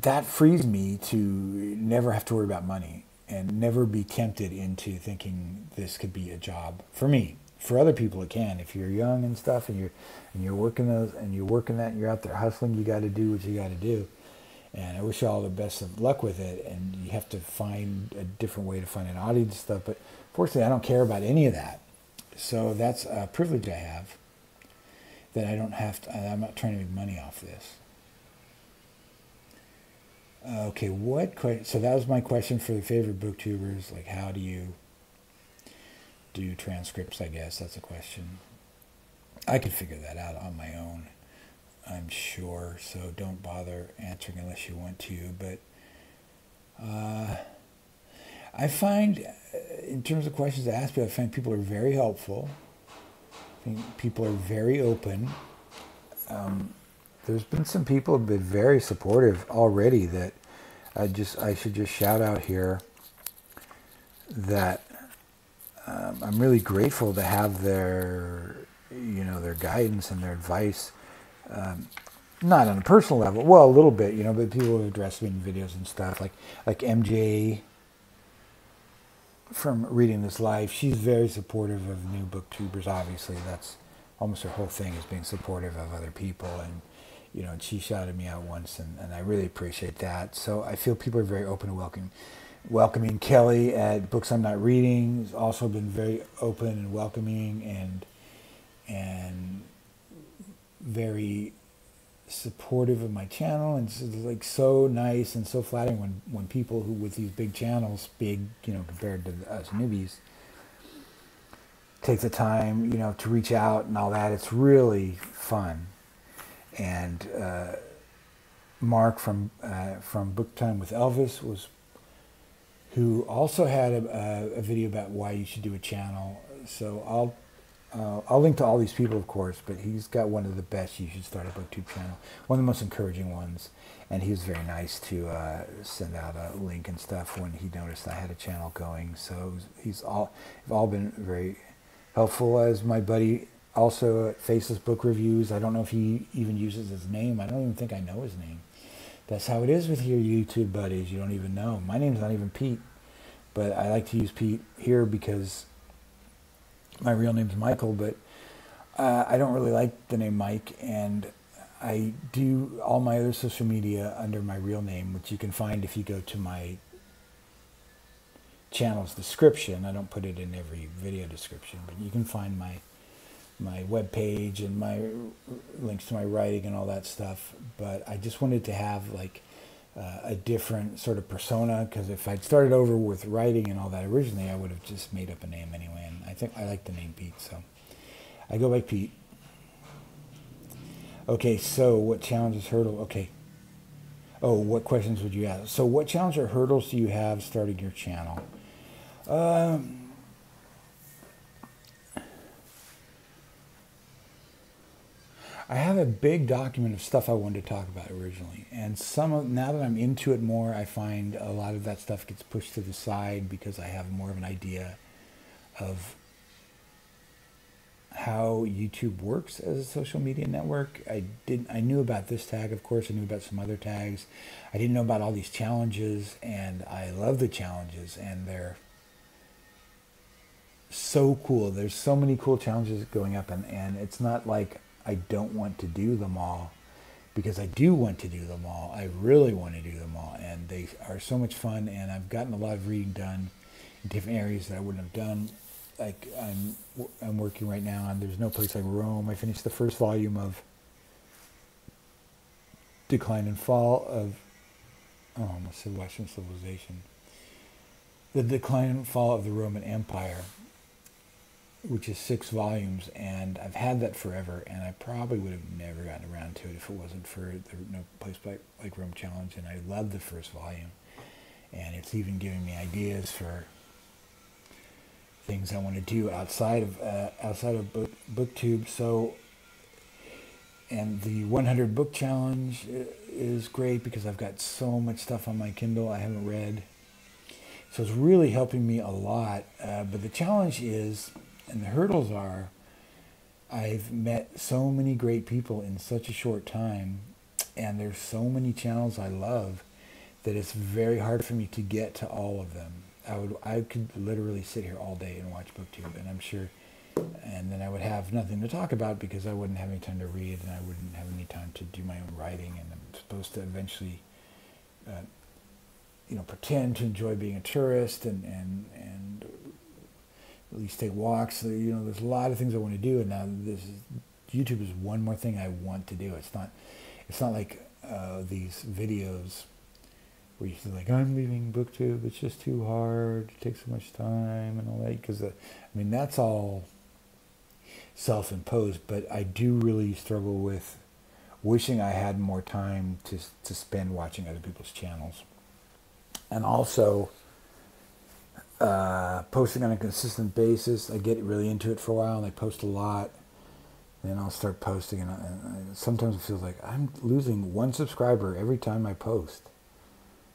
Speaker 1: that frees me to never have to worry about money and never be tempted into thinking this could be a job for me for other people it can. If you're young and stuff, and you're and you're working those and you're working that, and you're out there hustling, you got to do what you got to do. And I wish you all the best of luck with it. And you have to find a different way to find an audience stuff. But fortunately, I don't care about any of that. So that's a privilege I have. That I don't have to. I'm not trying to make money off this. Okay, what? So that was my question for the favorite booktubers. Like, how do you? do transcripts, I guess. That's a question. I could figure that out on my own, I'm sure. So don't bother answering unless you want to. But uh, I find, uh, in terms of questions asked, I find people are very helpful. Think people are very open. Um, there's been some people have been very supportive already that I just I should just shout out here that um, I'm really grateful to have their, you know, their guidance and their advice. Um, not on a personal level, well, a little bit, you know, but people have addressed me in videos and stuff, like like MJ from Reading This Life, She's very supportive of new booktubers. Obviously, that's almost her whole thing is being supportive of other people and you know, she shouted me out once, and, and I really appreciate that. So I feel people are very open and welcoming welcoming Kelly at Books I'm Not Reading has also been very open and welcoming and and very supportive of my channel and it's like so nice and so flattering when, when people who with these big channels big you know compared to us newbies take the time you know to reach out and all that it's really fun and uh, Mark from uh, from Book Time with Elvis was who also had a, a, video about why you should do a channel. So I'll uh, I'll link to all these people, of course, but he's got one of the best. You should start a booktube channel, one of the most encouraging ones, and he was very nice to uh, send out a link and stuff when he noticed I had a channel going. So he's all have all been very helpful. As my buddy also Faceless Book Reviews. I don't know if he even uses his name. I don't even think I know his name. That's how it is with your YouTube buddies. You don't even know. My name's not even Pete, but I like to use Pete here because my real name's Michael, but uh, I don't really like the name Mike, and I do all my other social media under my real name, which you can find if you go to my channel's description. I don't put it in every video description, but you can find my my web page and my links to my writing and all that stuff. But I just wanted to have like uh, a different sort of persona because if I'd started over with writing and all that originally, I would have just made up a name anyway. And I think I like the name Pete, so I go by Pete. Okay, so what challenges hurdle? Okay. Oh, what questions would you ask? So, what challenge or hurdles do you have starting your channel? Um, I have a big document of stuff I wanted to talk about originally, and some of now that I'm into it more, I find a lot of that stuff gets pushed to the side because I have more of an idea of how YouTube works as a social media network. I didn't I knew about this tag, of course, I knew about some other tags. I didn't know about all these challenges and I love the challenges and they're so cool. There's so many cool challenges going up and, and it's not like I don't want to do them all because I do want to do them all. I really want to do them all and they are so much fun and I've gotten a lot of reading done in different areas that I wouldn't have done like I'm I'm working right now on There's No Place Like Rome. I finished the first volume of Decline and Fall of oh, I almost said Western Civilization. The Decline and Fall of the Roman Empire, which is six volumes, and I've had that forever, and I probably would have never gotten around to it if it wasn't for the No Place Like, like Rome challenge, and I love the first volume, and it's even giving me ideas for things I want to do outside of uh, outside of book, booktube. So and the 100 book challenge is great because I've got so much stuff on my Kindle I haven't read. So it's really helping me a lot uh, but the challenge is and the hurdles are I've met so many great people in such a short time and there's so many channels I love that it's very hard for me to get to all of them. I would I could literally sit here all day and watch booktube and I'm sure and then I would have nothing to talk about because I wouldn't have any time to read and I wouldn't have any time to do my own writing and I'm supposed to eventually uh, you know pretend to enjoy being a tourist and and and at least take walks. You know there's a lot of things I want to do and now this is, YouTube is one more thing I want to do. It's not it's not like uh, these videos where you feel like I'm leaving booktube it's just too hard it takes so much time and all that because I mean that's all self-imposed but I do really struggle with wishing I had more time to to spend watching other people's channels. And also uh, posting on a consistent basis I get really into it for a while and I post a lot then I'll start posting and, I, and sometimes it feels like I'm losing one subscriber every time I post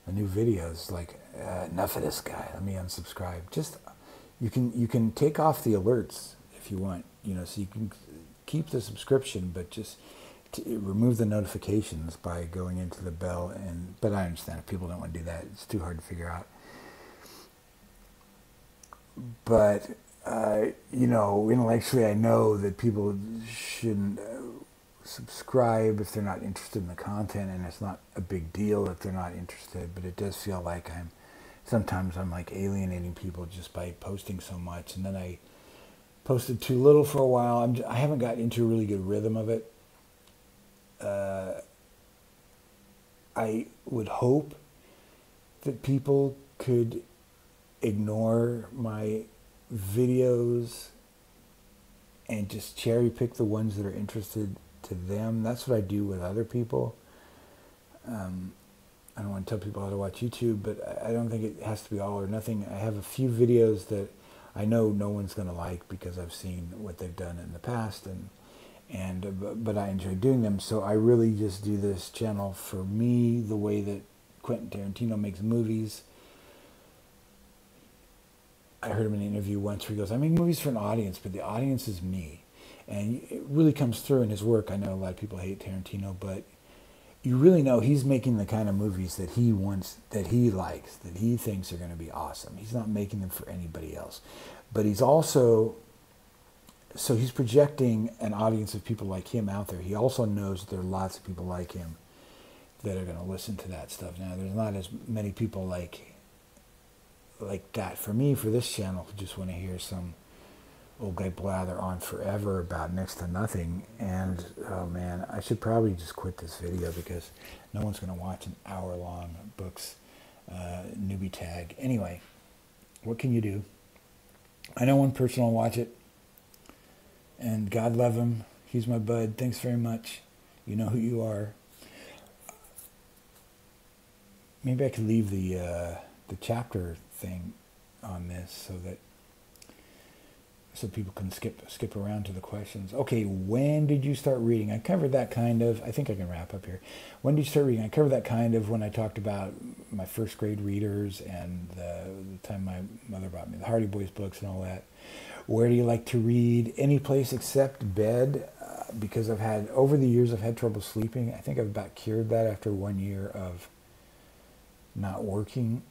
Speaker 1: a new video. It's like uh, enough of this guy. Let me unsubscribe. Just you can you can take off the alerts if you want. You know, so you can keep the subscription, but just remove the notifications by going into the bell. And but I understand if people don't want to do that, it's too hard to figure out. But uh, you know, intellectually, I know that people shouldn't subscribe if they're not interested in the content, and it's not a big deal if they're not interested. But it does feel like I'm sometimes I'm like alienating people just by posting so much, and then I posted too little for a while. I'm I haven't got into a really good rhythm of it. Uh, I would hope that people could ignore my videos and just cherry pick the ones that are interested to them. That's what I do with other people. Um, I don't want to tell people how to watch YouTube, but I don't think it has to be all or nothing. I have a few videos that I know no one's going to like because I've seen what they've done in the past, and and uh, but I enjoy doing them. So I really just do this channel for me, the way that Quentin Tarantino makes movies. I heard him in an interview once where he goes, "I make movies for an audience, but the audience is me." and it really comes through in his work. I know a lot of people hate Tarantino, but you really know he's making the kind of movies that he wants, that he likes, that he thinks are going to be awesome. He's not making them for anybody else, but he's also so he's projecting an audience of people like him out there. He also knows that there are lots of people like him that are going to listen to that stuff. Now, there's not as many people like like that for me for this channel just want to hear some old guy blather on forever about next to nothing. And oh man, I should probably just quit this video because no one's going to watch an hour long books uh, newbie tag. Anyway, what can you do? I know one person will watch it, and God love him. He's my bud. Thanks very much. You know who you are. Maybe I could leave the uh, the chapter thing on this so that so people can skip skip around to the questions. Okay, when did you start reading? I covered that kind of. I think I can wrap up here. When did you start reading? I covered that kind of when I talked about my first grade readers and the, the time my mother bought me the Hardy Boys books and all that. Where do you like to read? Any place except bed, uh, because I've had over the years I've had trouble sleeping. I think I've about cured that after one year of not working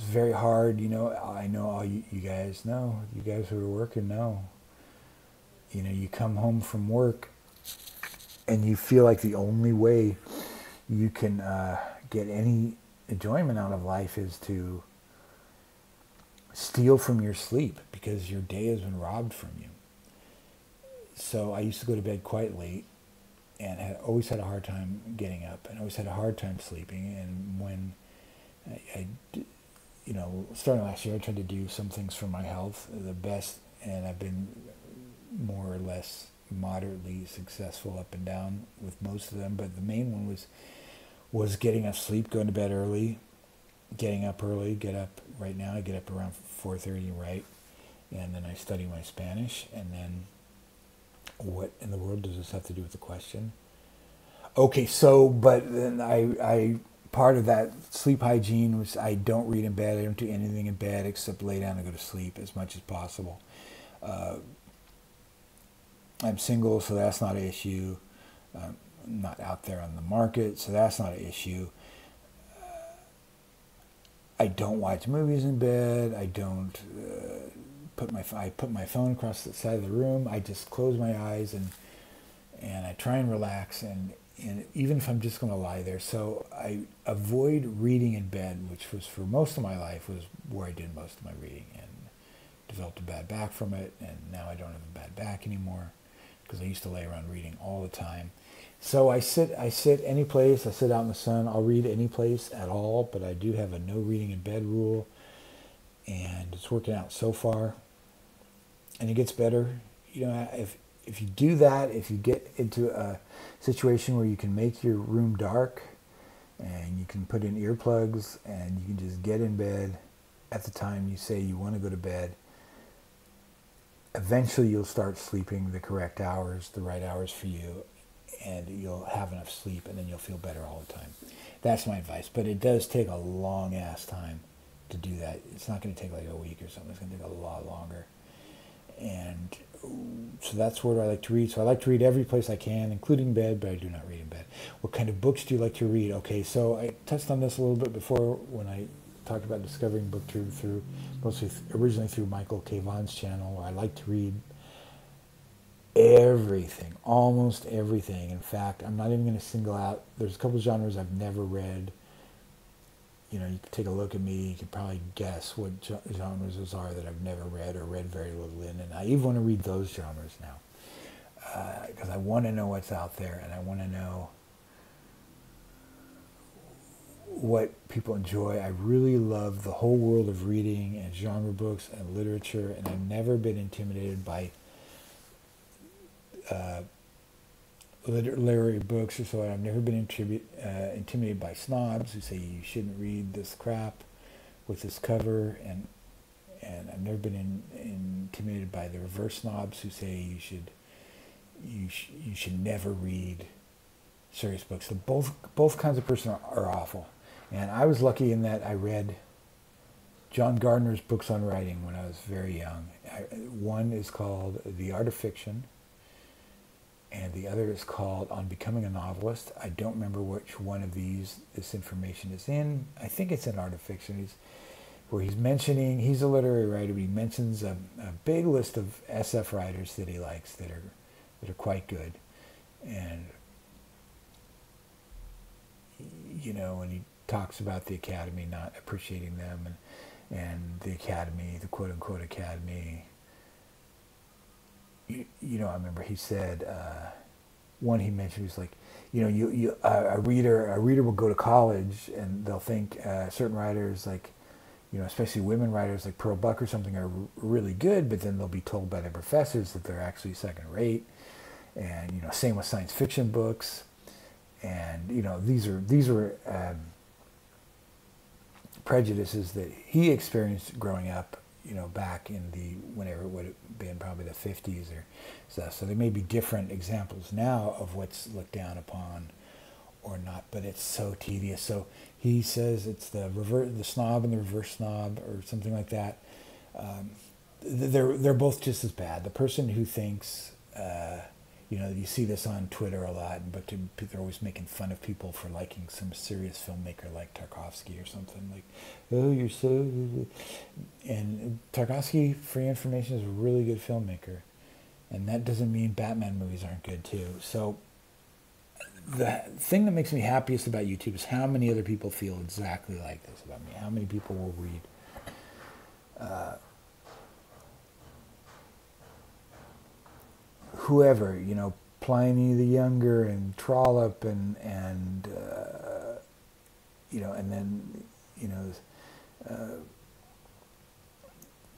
Speaker 1: it's very hard. You know, I know all you, you guys know. You guys who are working know. You know, you come home from work and you feel like the only way you can uh, get any enjoyment out of life is to steal from your sleep because your day has been robbed from you. So I used to go to bed quite late and had always had a hard time getting up and always had a hard time sleeping. And when I, I you know, starting last year, I tried to do some things for my health, the best, and I've been more or less moderately successful up and down with most of them. But the main one was was getting enough sleep, going to bed early, getting up early. Get up right now. I get up around four thirty, right, and then I study my Spanish, and then what in the world does this have to do with the question? Okay, so but then I I part of that sleep hygiene was I don't read in bed. I don't do anything in bed except lay down and go to sleep as much as possible. Uh, I'm single, so that's not an issue. I'm not out there on the market, so that's not an issue. I don't watch movies in bed. I don't uh, put my I put my phone across the side of the room. I just close my eyes and and I try and relax and and even if I'm just going to lie there. So I avoid reading in bed, which was for most of my life was where I did most of my reading, and developed a bad back from it. And now I don't have a bad back anymore because I used to lay around reading all the time. So I sit, I sit any place. I sit out in the sun. I'll read any place at all, but I do have a no reading in bed rule, and it's working out so far. And it gets better. You know, if if you do that, if you get into a situation where you can make your room dark and you can put in earplugs and you can just get in bed at the time you say you want to go to bed, eventually you'll start sleeping the correct hours, the right hours for you, and you'll have enough sleep and then you'll feel better all the time. That's my advice. But it does take a long ass time to do that. It's not going to take like a week or something. It's going to take a lot longer. And so that's where I like to read. So I like to read every place I can, including bed, but I do not read in bed. What kind of books do you like to read? Okay, so I touched on this a little bit before when I talked about discovering booktube through mostly originally through Michael K. Vaughan's channel, I like to read everything, almost everything. In fact, I'm not even going to single out. There's a couple genres I've never read you know, you could take a look at me, you could probably guess what genres those are that I've never read or read very little in. And I even want to read those genres now because uh, I want to know what's out there and I want to know what people enjoy. I really love the whole world of reading and genre books and literature, and I've never been intimidated by. Uh, literary books or so. I've never been uh, intimidated by snobs who say you shouldn't read this crap with this cover, and and I've never been in, intimidated by the reverse snobs who say you should you sh- you should never read serious books. Both both kinds of person are, are awful, and I was lucky in that I read. John Gardner's books on writing when I was very young. I, one is called The Art of Fiction, and the other is called On Becoming a Novelist. I don't remember which one of these this information is in. I think it's in Art of Fiction. He's, where he's mentioning, he's a literary writer, but he mentions a, a big list of SF writers that he likes that are, that are quite good. And, you know, and he talks about the Academy not appreciating them and, and the Academy, the quote unquote Academy, you, know, I remember he said uh, one he mentioned was like, you know, you, you a reader a reader will go to college and they'll think uh, certain writers like, you know, especially women writers like Pearl Buck or something are really good, but then they'll be told by their professors that they're actually second rate, and you know, same with science fiction books, and you know, these are these are um, prejudices that he experienced growing up you know, back in the whenever it would have been probably the 50s or stuff. So there may be different examples now of what's looked down upon or not, but it's so tedious. So he says it's the reverse, the snob and the reverse snob or something like that. Um, they're they're both just as bad. The person who thinks uh, you know, you see this on Twitter a lot, but they're always making fun of people for liking some serious filmmaker like Tarkovsky or something like, oh, you're so. And Tarkovsky, your information, is a really good filmmaker, and that doesn't mean Batman movies aren't good too. So, the thing that makes me happiest about YouTube is how many other people feel exactly like this about me. How many people will read. Uh, whoever, you know, Pliny the Younger and Trollope and and uh, you know, and then you know, uh,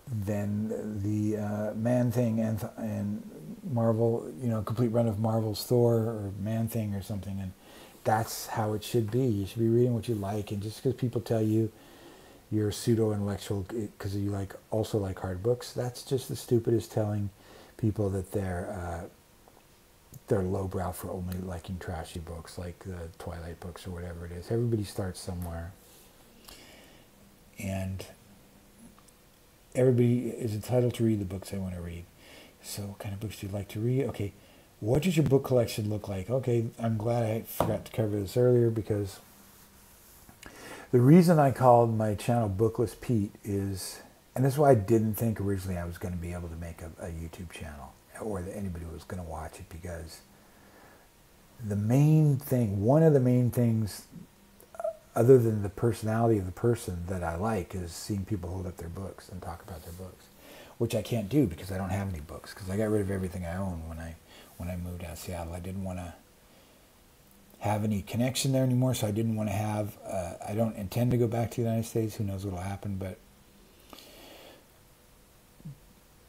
Speaker 1: then the uh, Man Thing and and Marvel, you know, complete run of Marvel's Thor or Man Thing or something, and that's how it should be. You should be reading what you like, and just because people tell you you're pseudo intellectual because you like also like hard books, that's just the stupidest telling people that they're uh, they're lowbrow for only liking trashy books like the Twilight books or whatever it is. Everybody starts somewhere, and everybody is entitled to read the books they want to read. So, what kind of books do you like to read? Okay, what does your book collection look like? Okay, I'm glad I forgot to cover this earlier because the reason I called my channel Bookless Pete is and that's why I didn't think originally I was going to be able to make a, a YouTube channel or that anybody was going to watch it because the main thing, one of the main things, uh, other than the personality of the person that I like, is seeing people hold up their books and talk about their books, which I can't do because I don't have any books because I got rid of everything I own when I when I moved out of Seattle. I didn't want to have any connection there anymore, so I didn't want to have. Uh, I don't intend to go back to the United States. Who knows what will happen, but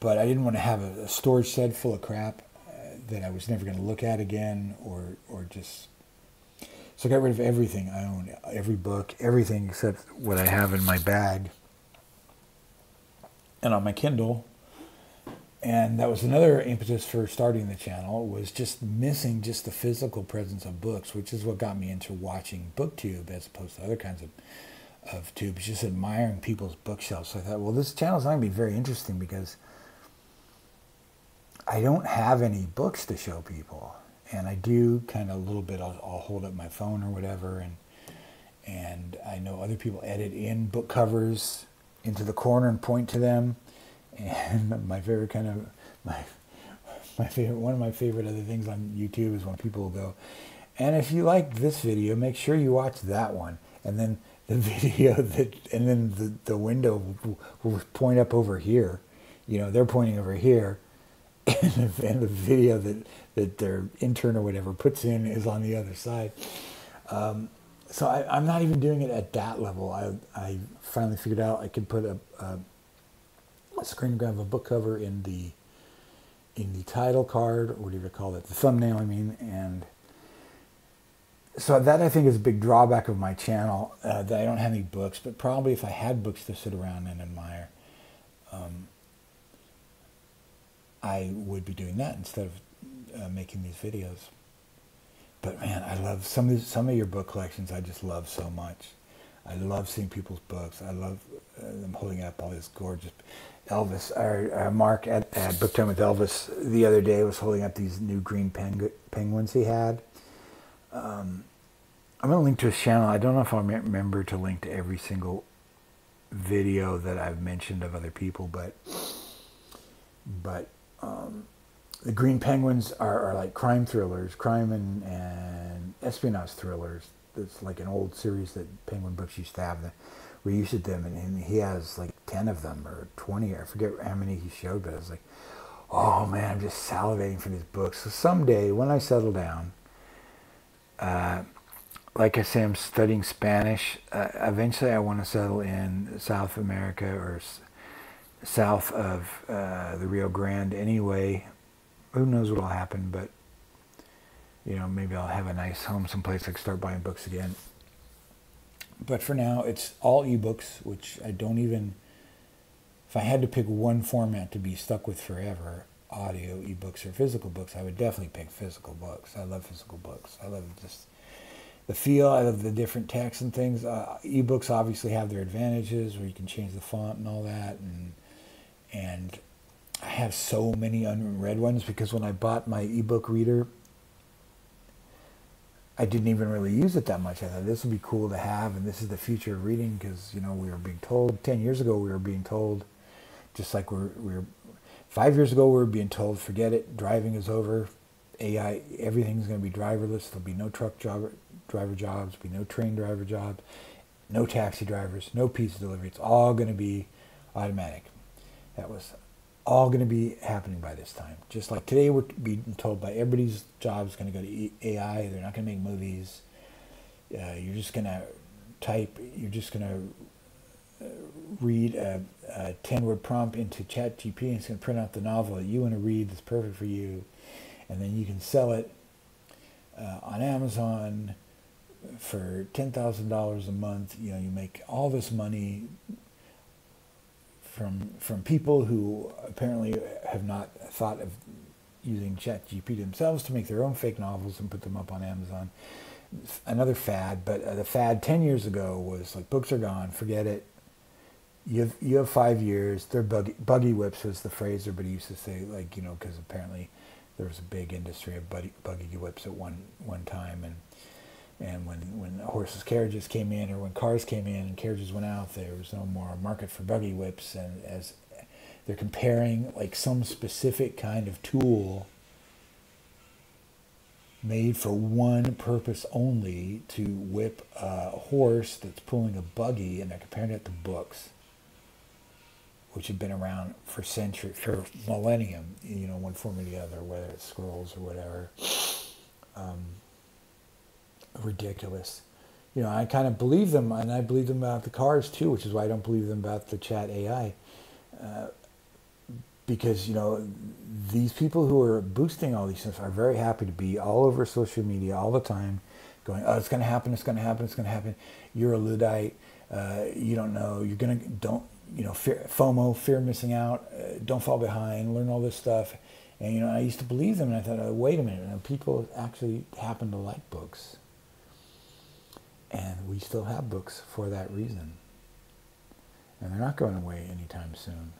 Speaker 1: but I didn't want to have a, a storage shed full of crap uh, that I was never going to look at again, or or just. So I got rid of everything I own, every book, everything except what I have in my bag and on my Kindle. And that was another impetus for starting the channel was just missing just the physical presence of books, which is what got me into watching BookTube as opposed to other kinds of of tubes, just admiring people's bookshelves. So I thought, well, this channel is not going to be very interesting because I don't have any books to show people, and I do kind of a little bit. I'll, I'll, hold up my phone or whatever, and and I know other people edit in book covers into the corner and point to them. And my favorite kind of my my favorite one of my favorite other things on YouTube is when people will go, and if you like this video, make sure you watch that one, and then the video that and then the the window will, will point up over here. You know, they're pointing over here and, and the video that, that their intern or whatever puts in is on the other side. Um, so I, am not even doing it at that level. I, I finally figured out I could put a, a, a screen grab of a book cover in the in the title card, or whatever you call it, the thumbnail, I mean, and so that I think is a big drawback of my channel uh, that I don't have any books. But probably if I had books to sit around and admire, um, I would be doing that instead of uh, making these videos. But man, I love some of some of your book collections. I just love so much. I love seeing people's books. I love uh, them holding up all this gorgeous Elvis. Or, uh, Mark at, at Book Time with Elvis the other day was holding up these new green peng- penguins he had. Um, I'm gonna link to his channel. I don't know if I'll remember to link to every single video that I've mentioned of other people, but but um, the Green Penguins are, are, like crime thrillers, crime and, and espionage thrillers. It's like an old series that Penguin Books used to have. The reissued them, and, and, he has like ten of them or twenty. I forget how many he showed, but I was like, oh man, I'm just salivating for these books. So someday, when I settle down, uh, like I say, I'm studying Spanish. Uh, eventually, I want to settle in South America or south of uh, the Rio Grande. Anyway, who knows what'll happen? But you know, maybe I'll have a nice home someplace I can start buying books again. But for now, it's all ebooks, which I don't even. If I had to pick one format to be stuck with forever, audio, ebooks, or physical books, I would definitely pick physical books. I love physical books. I love just the feel. I love the different text and things. Uh, ebooks obviously have their advantages, where you can change the font and all that, and and I have so many unread ones because when I bought my ebook reader, I didn't even really use it that much. I thought this would be cool to have, and this is the future of reading because you know we were being told ten years ago we were being told, just like we're we were five years ago we were being told forget it, driving is over, AI everything's going to be driverless. There'll be no truck driver driver jobs, be no train driver jobs, no taxi drivers, no pizza delivery. It's all going to be automatic. That was all going to be happening by this time. Just like today, we're being told by everybody's job is going to go to AI. They're not going to make movies. Uh, you're just going to type. You're just going to uh, read a, a ten-word prompt into ChatGPT, and it's going to print out the novel that you want to read that's perfect for you, and then you can sell it uh, on Amazon for ten thousand dollars a month. You know, you make all this money from from people who apparently have not thought of using ChatGPT themselves to make their own fake novels and put them up on Amazon. Another fad, but uh, the fad ten years ago was like books are gone, forget it. You have you have five years. They're buggy buggy whips was the phrase everybody used to say, like you know, because apparently there was a big industry of buggy, buggy whips at one one time, and and when, when horses' carriages came in or when cars came in and carriages went out, there was no more market for buggy whips. And as they're comparing like some specific kind of tool made for one purpose only to whip a horse that's pulling a buggy, and they're comparing it to books, which have been around for centuries, for millennium, you know, one form or the other, whether it's scrolls or whatever. Um, ridiculous. You know, I kind of believe them, and I believe them about the cars too, which is why I don't believe them about the chat AI. Uh, because you know these people who are boosting all these things are very happy to be all over social media all the time, going, "Oh, it's going to happen! It's going to happen! It's going to happen!" You're a luddite. Uh, you don't know. You're gonna don't you know fear, FOMO, fear of missing out. Uh, don't fall behind. Learn all this stuff. And you know, I used to believe them, and I thought, oh, wait a minute. People actually happen to like books. And we still have books for that reason. And they're not going away anytime soon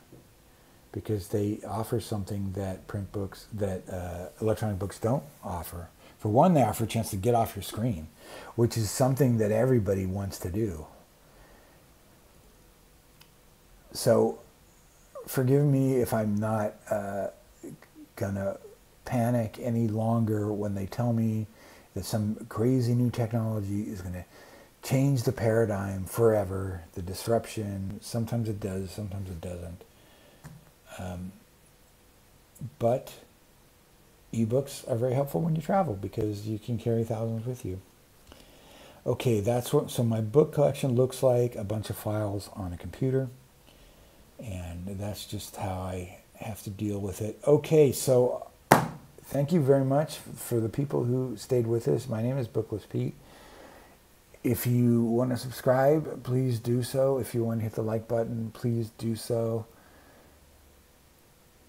Speaker 1: because they offer something that print books, that uh, electronic books don't offer. For one, they offer a chance to get off your screen, which is something that everybody wants to do. So, forgive me if I'm not uh, to panic any longer when they tell me that some crazy new technology is going to change the paradigm forever, the disruption. Sometimes it does, sometimes it doesn't. Um, but ebooks are very helpful when you travel because you can carry thousands with you. Okay, that's what, so my book collection looks like a bunch of files on a computer. And that's just how I have to deal with it. Okay, so thank you very much for the people who stayed with us. My name is Bookless Pete. If you want to subscribe, please do so. If you want to hit the like button, please do so.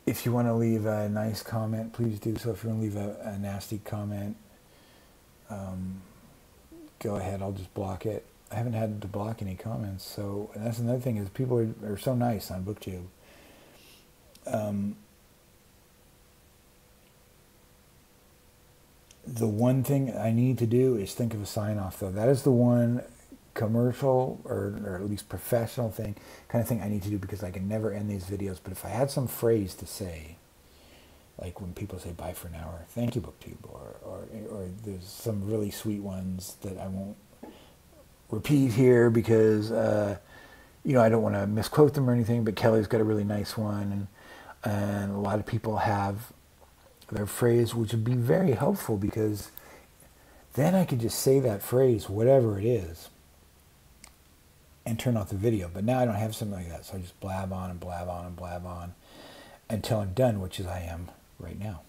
Speaker 1: If you want to leave a nice comment, please do so. If you want to leave a, a nasty comment, um, go ahead. I'll just block it. I haven't had to block any comments, so that's another thing is people are, are so nice on BookTube. Um, the one thing I need to do is think of a sign off though. That is the one commercial or, or at least professional thing kind of thing I need to do because I can never end these videos. But if I had some phrase to say, like when people say bye for now or thank you booktube or, or or there's some really sweet ones that I won't repeat here because uh, you know I don't want to misquote them or anything. But Kelly's got a really nice one and and a lot of people have their phrase, which would be very helpful because then I could just say that phrase, whatever it is, and turn off the video. But now I don't have something like that, so I just blab on and blab on and blab on until I'm done, which is I am right now.